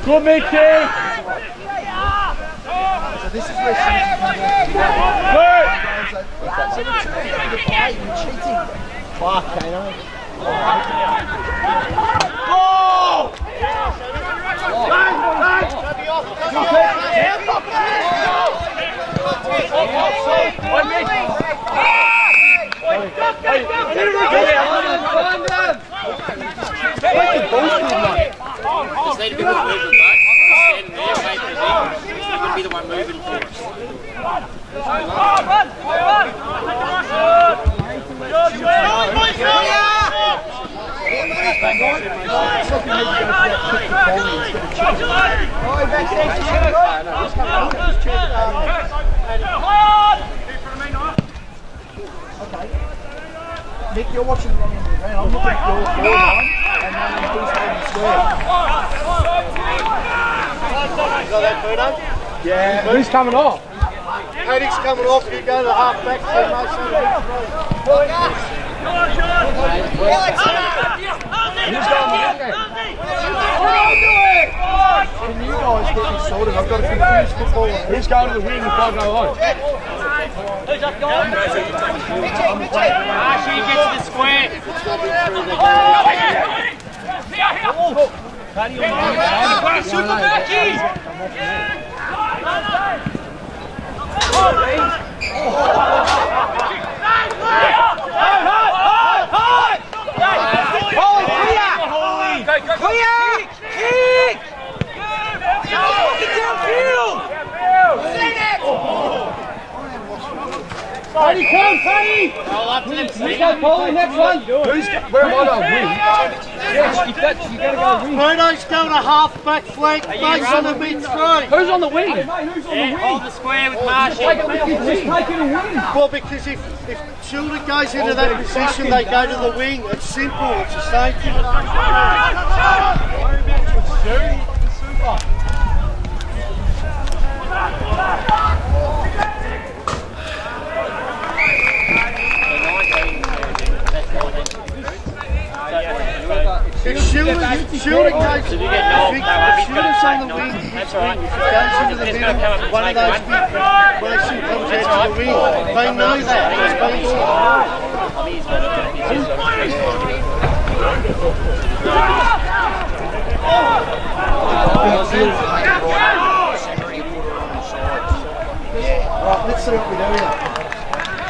go, Mickey! So this is where you're cheating. Fuck. Just be the one moving for us. Nick, you're watching the wrong end of the ground. I'm looking at your forward line, and now he's holding square. Yeah, who's coming off? Paddock's coming off, you go to the half back, so no Can you guys get me sorted? I've got a confused football. Who's going to the wing if I go on? Archie gets the square. Clear! Paddy, come, Paddy! Roll up, to them. Let's go, Paulie, next one. Who's, where am I going? Wing? Yes, if that's, you gotta go wing. Bruno's going a half back flank, you base on the running? mid three. Who's on the wing? Yeah, hold the square with Marshy. Take it, just take it a wing. Well, because if, if Childer goes into that position, they go to the wing. It's simple, it's a safety. If Childer, if Childer goes, if If if that would be Childer's on the knocked. wing, That's all right. goes into the Just gonna come up middle, and one of take those one. big racing comes out to the wing. They know that. It's been I mean, he's got it. He's got it. Right, let's see what we do here.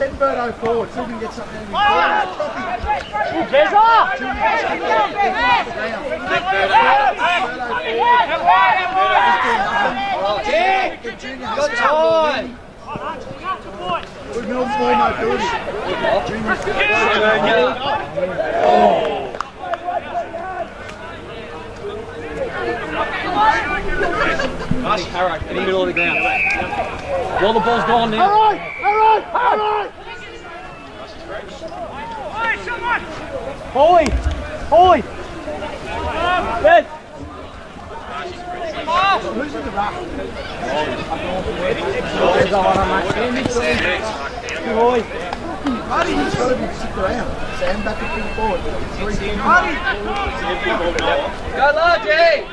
There's no there. Send Birdo forward, see if we can get something out of him. Good time. We've got more mobility. Nice Harrow in the middle of the ground. While the ball's gone now. All right, all right, all right. Paulie, Paulie. Ben. Who's in the ruck? Marty, he's got to be stick around. Sam back and feet forward. Three. Marty! Go Largy.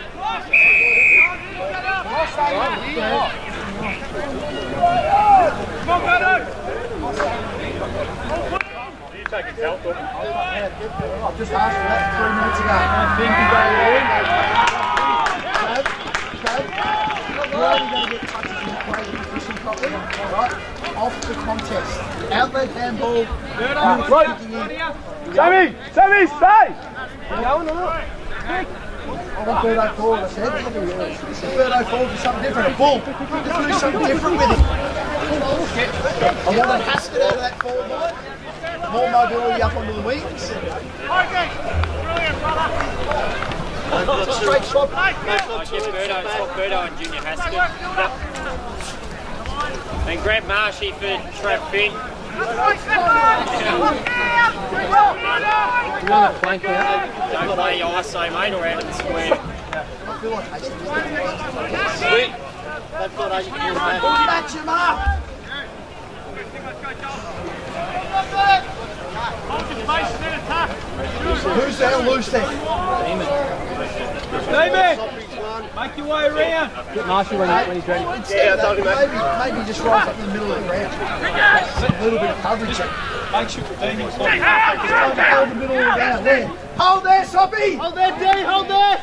I've just asked for that three minutes ago. Okay, okay. You're only going to get touches in that way if you're fishing properly, right? Off the contest. Outlet handball. Right. Sammy! Sammy, stay! I want Birdo forward, I said. Birdo forward for something different. A bull. Let's do something different with him. I want a Haskett out of that forward line. More mobility up onto the wings. Okay, brilliant, brother. Straight swap. Birdo, swap Birdo and Junior. And grab Marshy for Trav Finn. Don't play ISO, mate, or out of the square. I feel like Hastings. Sweet. They've got eight years back. Him up. Who's down loose there? David. Make your way around. Get Marshall when, when he's ready. Instead of that, maybe, maybe just rise up in the middle of the ground. A little bit of coverage there. Make sure Dean Just hold the middle of the ground. There. Hold there, Soppy. Hold there, D. Hold there.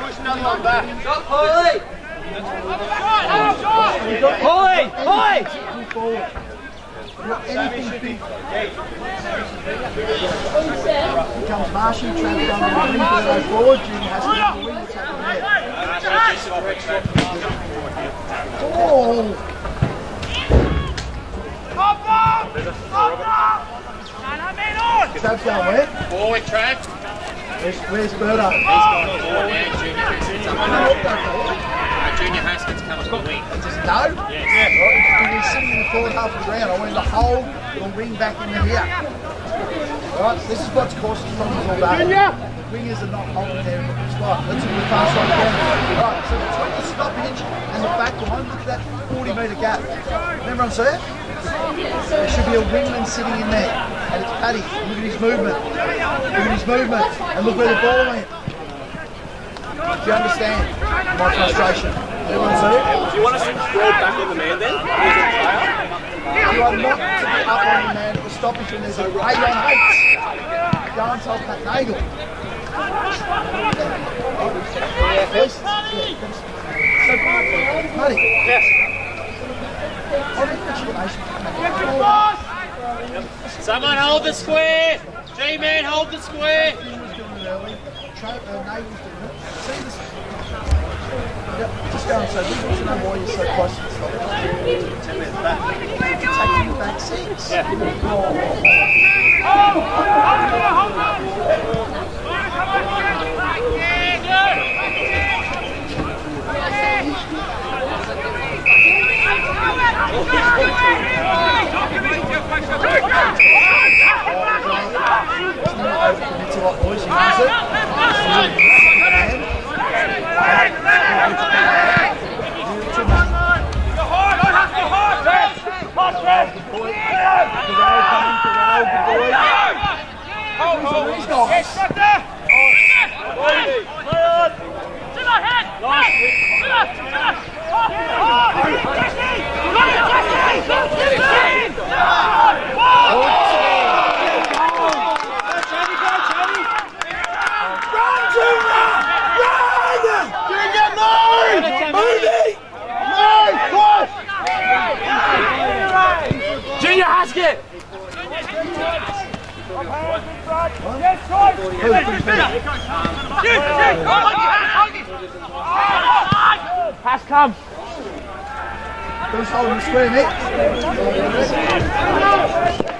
Push another one back. Got Paulie. Paulie, Paulie. Pull forward. Not anything big. Here comes Marshy, Travis down the wing, Birdo forward, Junior has to on the wing, what's happening there? Oh! Trav's going where? Forward, Trav. Where's, where's Birdo? Forward, and Junior. Junior Haskett's coming to the wing. Just no? Yes. Right, he's sitting in the forward half of the ground. I want him to hold the wing back into here. Right, this is what's causing problems all day. The wingers are not holding their spot. Let's see the fast side again. Right, so between the stoppage and the back line, look at that 40 metre gap. Everyone see it? There should be a wingman sitting in there. And it's Paddy. Look at his movement. Look at his movement. And look where the ball went. Do you understand my frustration? Everyone see it? Do you want us to draw back on the man then? You are not to be up on the man at the stoppage when there's a eight on eight. Go and tell Pat Nagle. So, Buddy. Yes. Someone hold the square. G-man, hold the square. Tra- uh, Nate was doing it. See this? Yeah, just go and say, we want to know why you're so close to the stop. Ten minutes back. Taking the back six. It's a lot boys, you use it. Junior Haskett! Has come. Who's holding the square, Nick?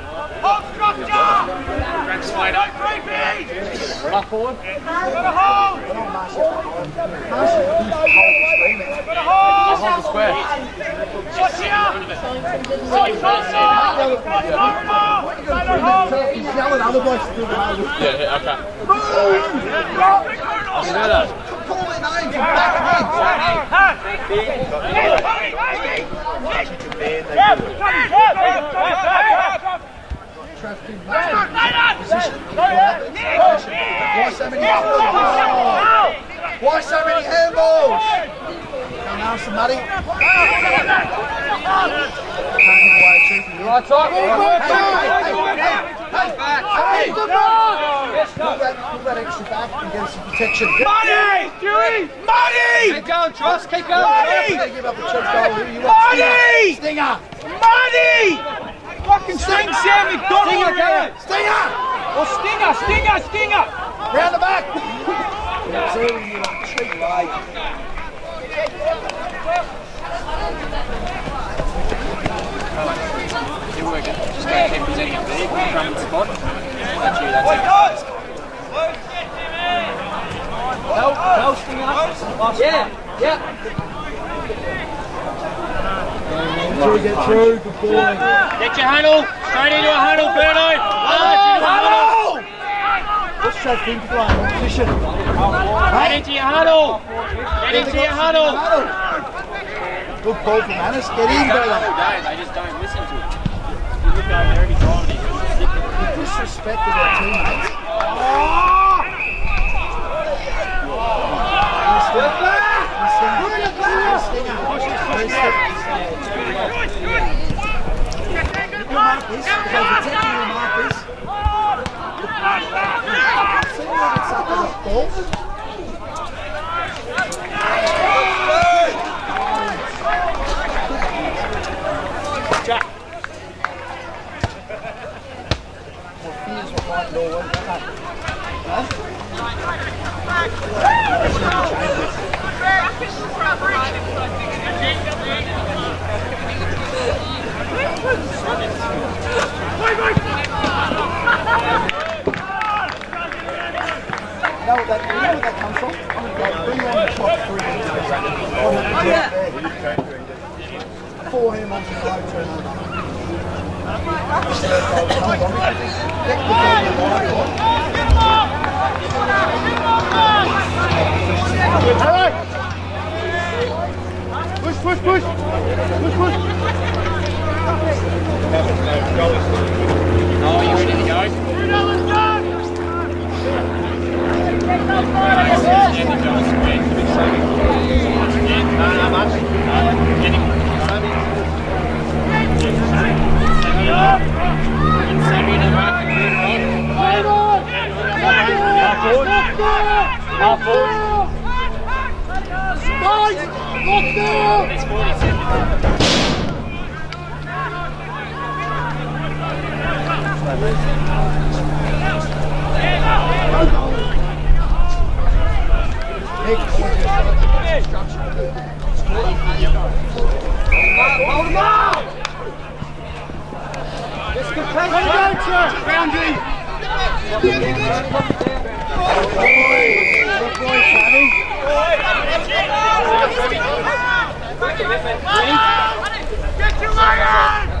Crack straight up. Back forward. I'll hold the square. He's yelling other blokes to do the. Yeah, yeah, okay. I can do that. Their names and back them in. Traffic in position. Why so many handballs? Why so many handballs? Come on, some money. Can't give away a cheapie. Right side. Hey, hey, hey, hey, hey, pull that, pull that extra back and get some protection. Money! Dewey! Money! Keep going, Trust. Keep going. Money! Give up the cheap goal. Who you want? Money! Stinger! Money! Fucking sting Sam McDonald! Stinger, yeah. Stinger! Or Stinger, Stinger, Stinger! Round the back! Yeah, you like cheap way. You're working. Just go keep presenting up there. Crumb spot. That's you, that's it. Help, help, Stinger. Yeah, yeah. Through, get through, good boy. Get your handle, Straight into a huddle, Berto. Large into a huddle. What's that thing flying? Position. Get into your handle. Get into your huddle. Good ball from Annis. Get in, brother. Days, they just don't listen to it. You look over there every time and he's sick of it. Disrespected our teammates. You know what that, you know where that comes from? I'm going to go bring around the clock three minutes ago. Oh, yeah. Four him onto the low turn over. Hold on. The ball in the line, boy. push, push. Push, push. Oh, you ready to go? Half forward. Nick, I want you to start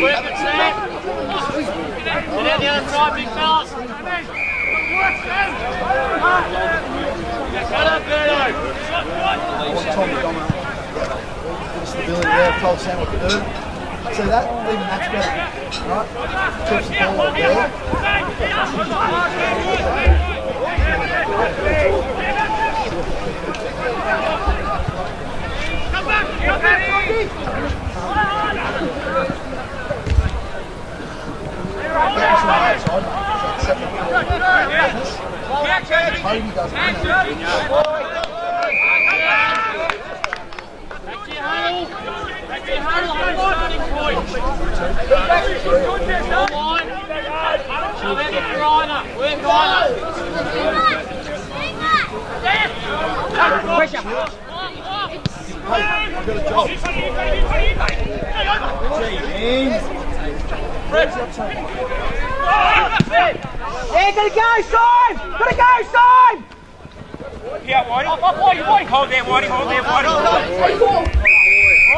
working, Sam. Get out the. Stability there. I've Sam what to do. See that? Even that's better. Right? Keeps the ball up there. That's right outside. That's seven. Doesn't. Back to your huddle. Back to your huddle. Hold starting point.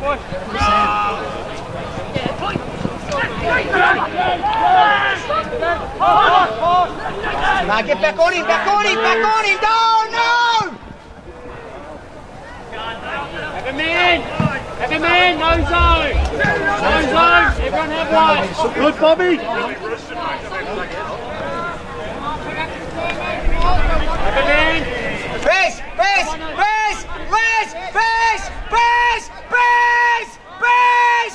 Now get back on him, back on him, back on him! No, no! Have a man. Have a man. No zone. No zone. Everyone have one. Good, Bobby. Have a man. Press, press, press, press, press, press, press, press!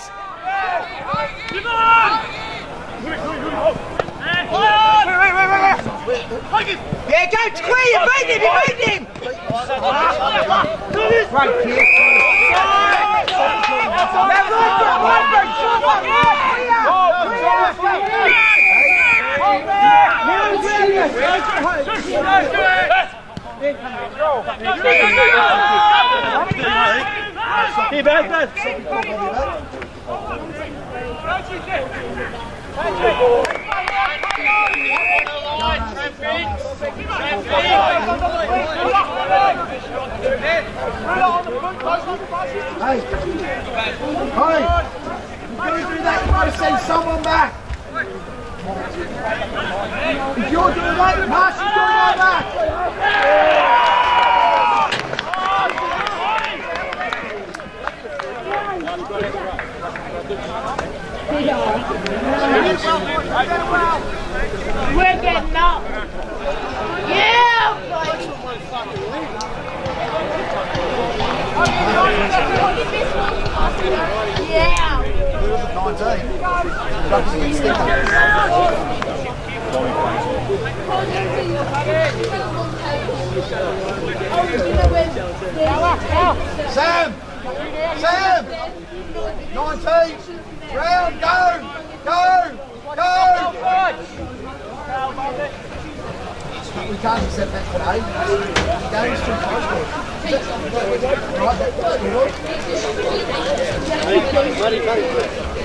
Yeah, go clear, you beat him, you beat him! Right, kid. Now look, get one break, shut up, right, clear, Here, Baz, Baz. Hey, hey, you've got to do that, you've got to send someone back. If you're doing that, Marsh is doing that. We're getting up. Yeah. Yeah. Sam! Sam! 19! Round, go! Go! Go! We can't accept that today. The game's too close. Right, that's good. Buddy, buddy.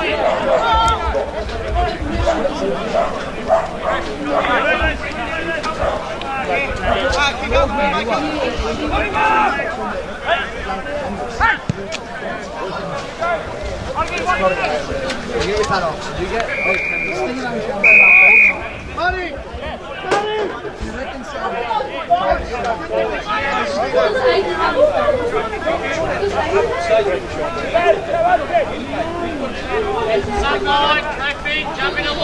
Mari. Money! Sunline, Clackby, jump in the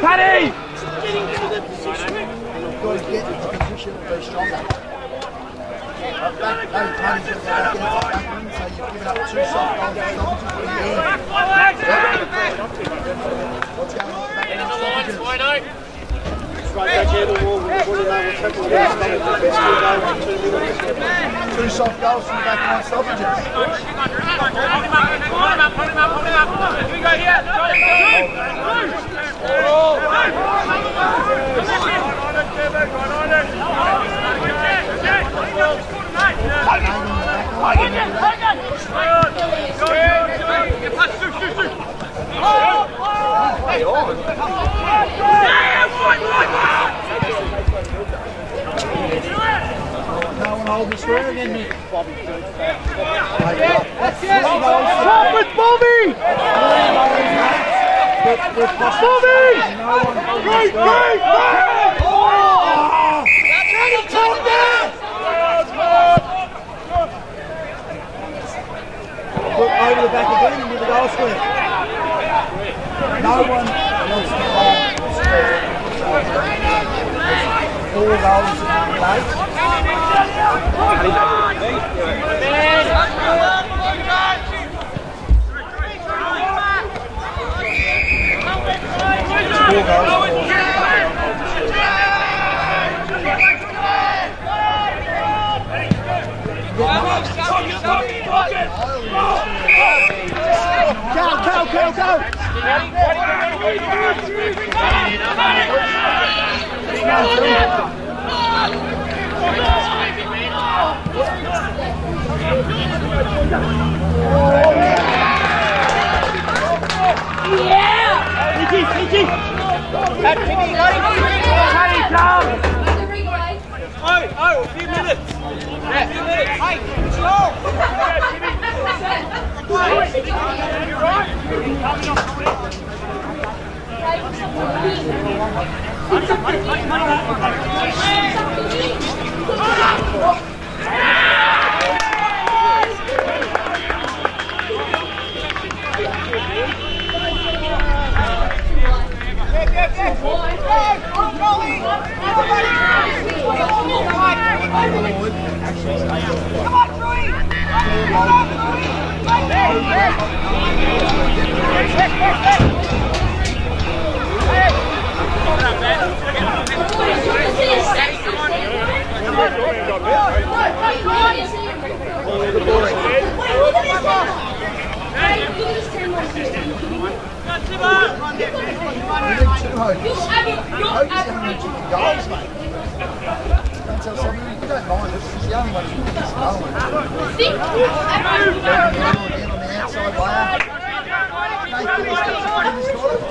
Paddy! Guys, get into position and be stronger. Back, no, Paddy's going to back into the back wing, so you've given up two soft goals to stop it. What's going on? Back now, stop it. Two soft goals from the back line stoppages. Hang on, hang on! Get past, shoot, shoot, shoot! That one hold. Stop it, Bobby! Bobby! Great, great, great! Look over the back again into the goal square. No one wants to play Four goals late. Four goals go, go! Yeah! Mickey, Mickey! Oh, a few minutes! Yeah. A few minutes! Mike, slow! Come on, Troy! To chicken goals, mate. Don't tell somebody, you don't mind it, it's the only one who's this goal. Down in the middle again on the outside layer. Nate Gillis gets it in this quarter.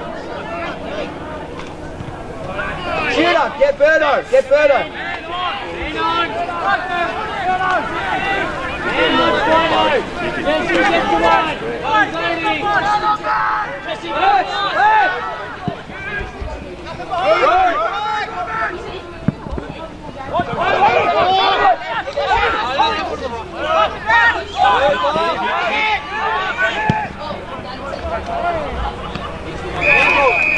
Peter! Simo on the line! Shooter! Yeah! Never going to make a distance. Shooter! Get Birdo! Get Birdo! On the line! Birdo!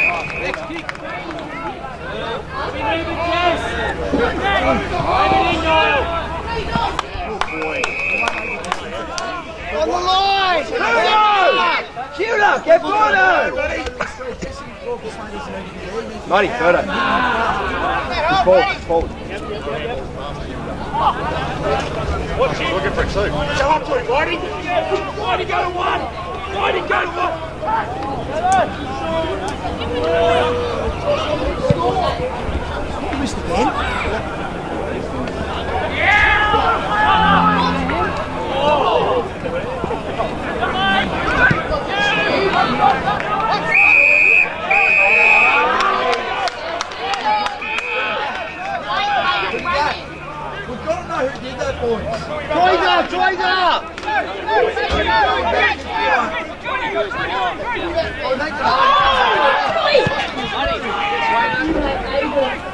Get Birdo! Marty, Birdo. Just forward, just forward. Looking for two. Show up to him, Whitey! Whitey, go to one! Whitey, go to one! Missed again. We've got to know who did that, boys. Joyner! Joyner! Oh, thank oh, God.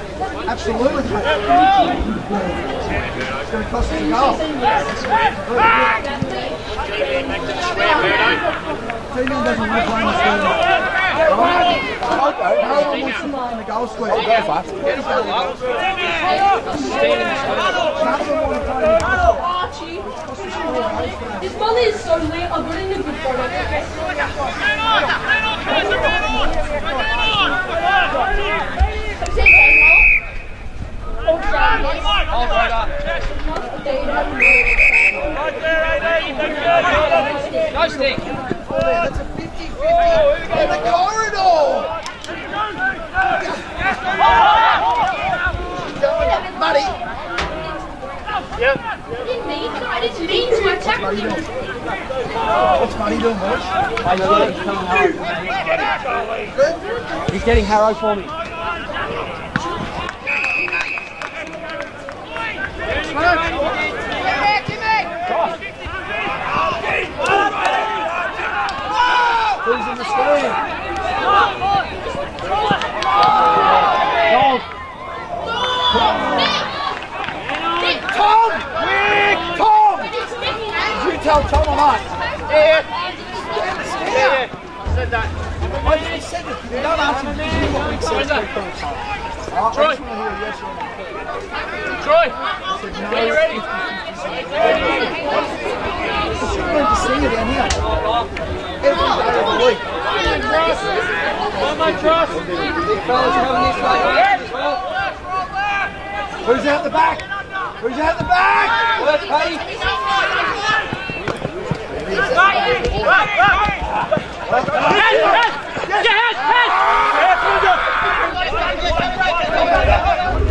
Absolutely. It's going to cost me a goal. Two men doesn't want to play in the square. No one wants to play in the goal square. I'll go fast. None of them want to play in the Archie. This ball is so late. I'm running a good No stick. That's a 50 50 in the corridor. I didn't mean to are you you. doing? What's doing? He's getting Harrow for me. Who's in the screen? Tom! Quick! Tom! You tell Tom or not? Yeah. Said that. I said it. You don't answer what we said. Oh, a yes. Troy, get you ready. Should learn to sing it down here. Every day of the week. Come on, Trust. Who's out the back? Who's out the back? Work, Paddy. That is a marvelous handball. In the back. Good Drewy. Good Drewy. And the Drewy. Give him Drewy. Who's on the square? Hush, hush. Yeah, just hold. Hold him up, Woody. Woody, Woody, are you happy with the Sam Mac matchup? Well done. Go on, go on, go on. Good behaviour. Someone needs a hold here. Shooter, shooter, shooter. Come, shooter. On time. He goes hard forward. I know you ready. Good ball, short. This is coming off here. Good, Alan. Hurry, you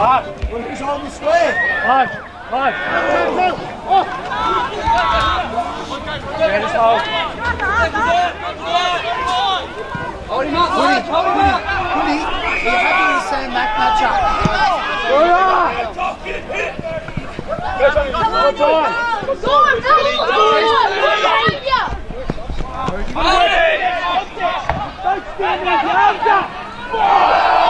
Hey, forward. He's going to kick a big goal. mate. Tom! Tom! Tommy! Tom! Hold the square, mate! Yeah, yeah. Hold up, yeah, mate. Oh, who you getting on? Quick! Guys, quick! Boys. Sorry's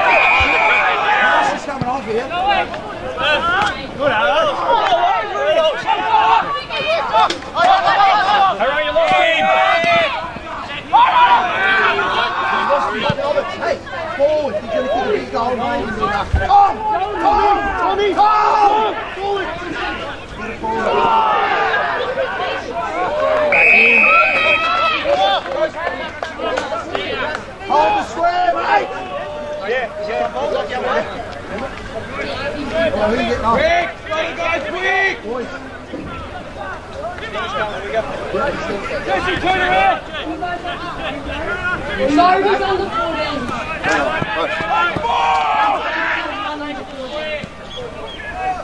Hold the square, Oh, he's getting off. Quick! Slow guys, quick! Boys. Jesse, turn around! No, he's under 14.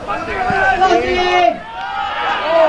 Lucky! Lucky! Oh!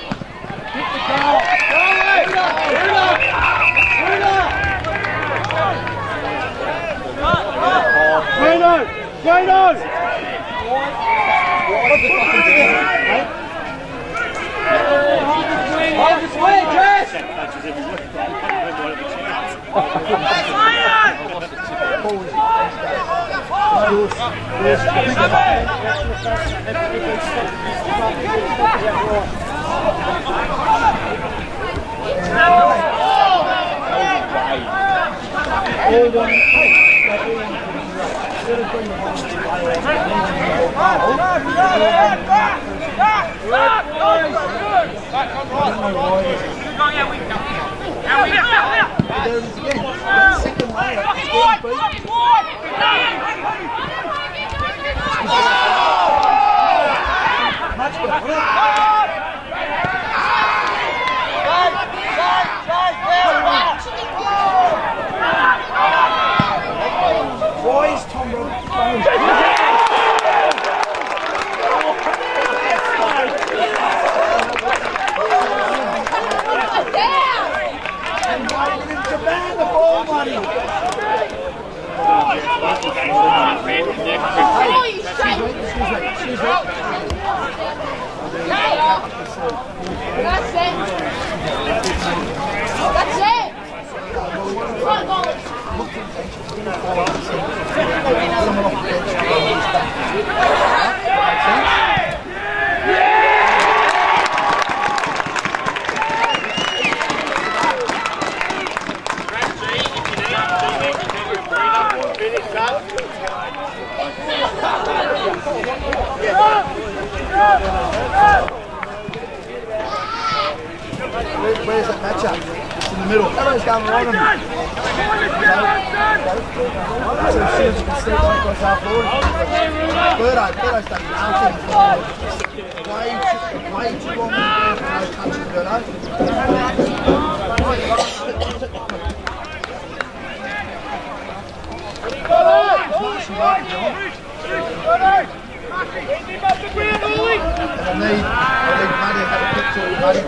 layer. Scoring beat. Much better. Boys, Tom Roberts. You. That's it. That's it. Right, goal. Where, where's that match up? It's in the middle. Arrow's going right him. Birdo, Birdo's done nothing for way too, way too long in the ground for no touches, Birdo. Mick. Tony,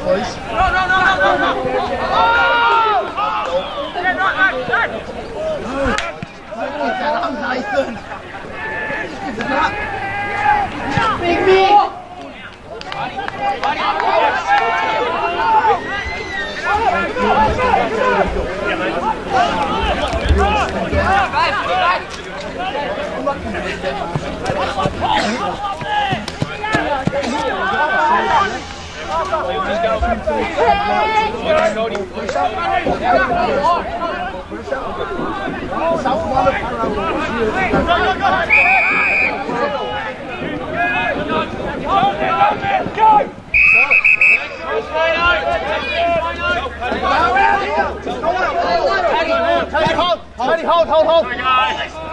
hold, hold, hold.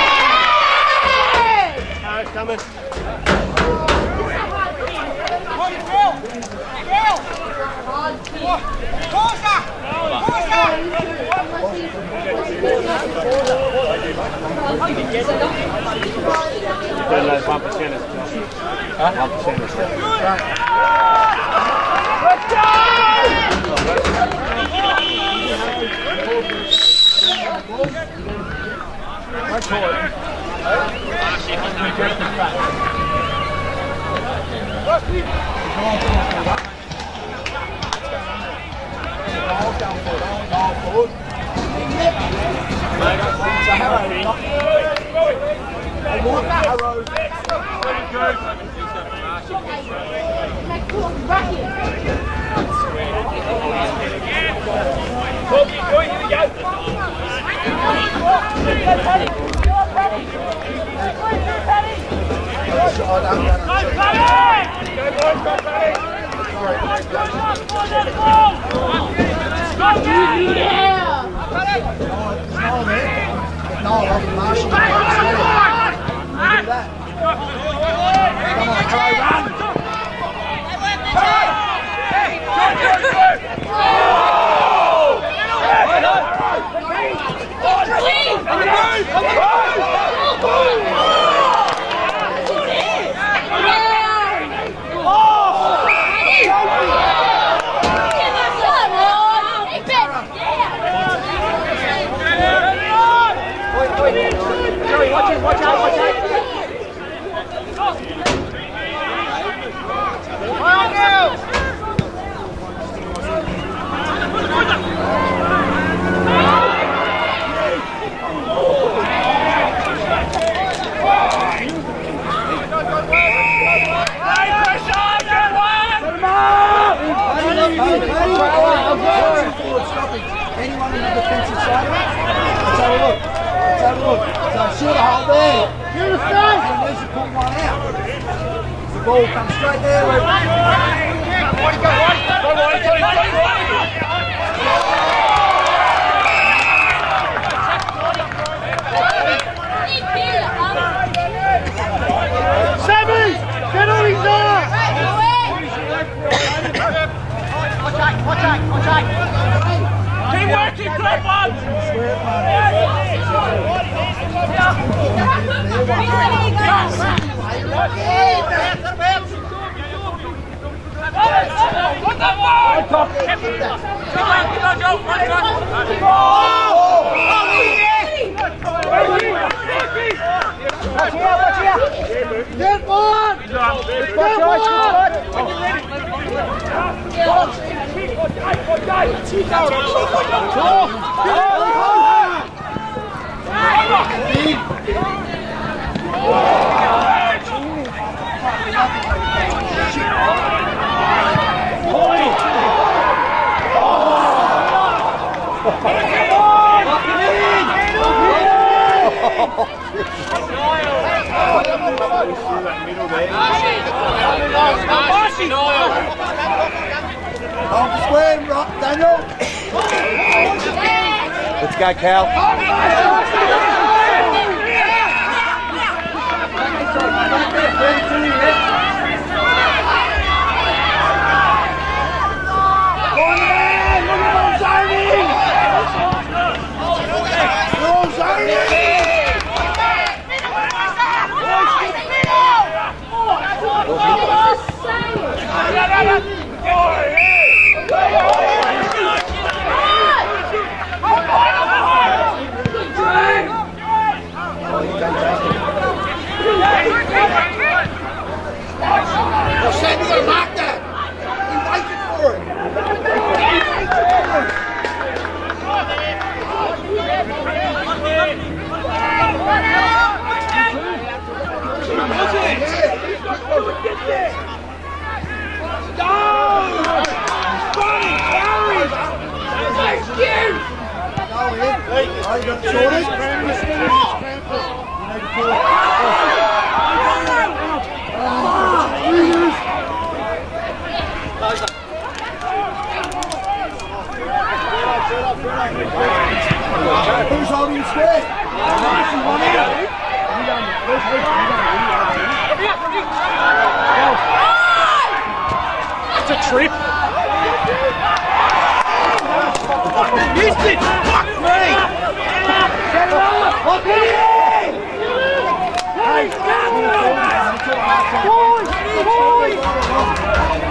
there. Go back up your knees right there. Harrow. Harrow. No, off the marshal. Look at that. Come on, Harrow, run.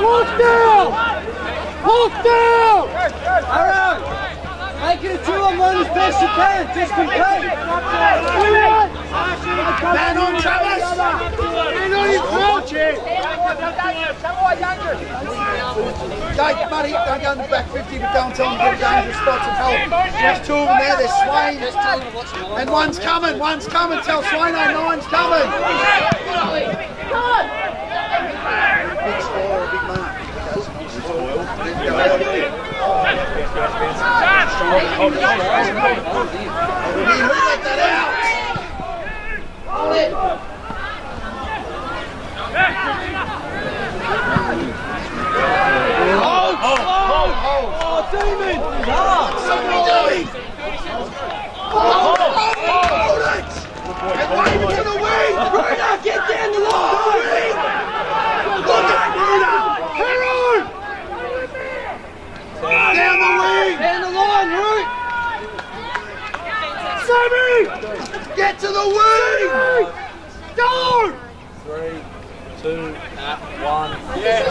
Tell him walk down! Walk down! Alright! Make it a two on one as best you can. Just compete. Man on Travis! Man on his crouch. Jake, buddy, don't go in the back 50, but go and tell them to get dangerous spots and help. There's two of them there, they're swaying. And one's coming, one's coming. Tell Swano nine's coming. Big score, a big mark. Who let that out? Oh, Demon! Somebody doing? Hold it! Get down the line! Look at Bruno! Down the wing! Down the line, Root! Sammy! Get to the wing! Go! Three, two, one. Yes!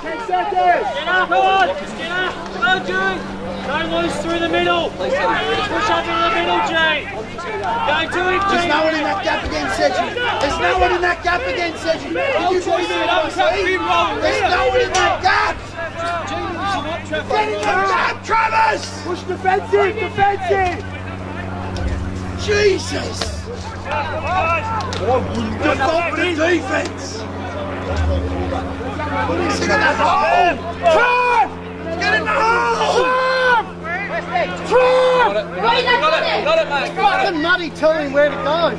Ten seconds. Get up, Come on, Skinner. Come on, June. Don't lose through the middle. Push up into the middle, Jay. Go to him, There's no one in that gap against Sedgy. There's no one in that gap against Sedgy. Did you see that? There's no one in that gap! Get in that gap, Travis! Push defensive, defensive! Jesus! Default to defense! Sit in that hole! Trav! Get in the hole! Fucking Muddy telling where to go.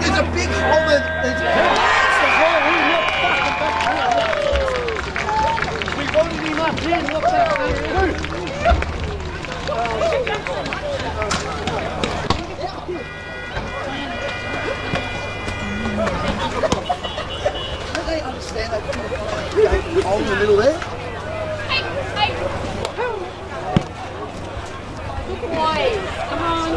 there's a big hole there. There's, We wanted him up here, not back there. don't they understand that hole in the middle there? Hey, hey. Come on.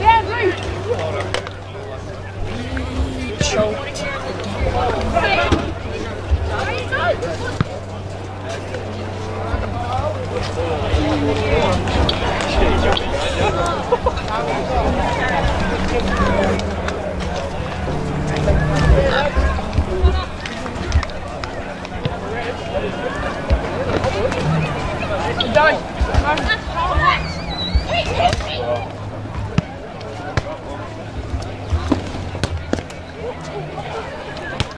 Yeah, Luke. Hey, hey.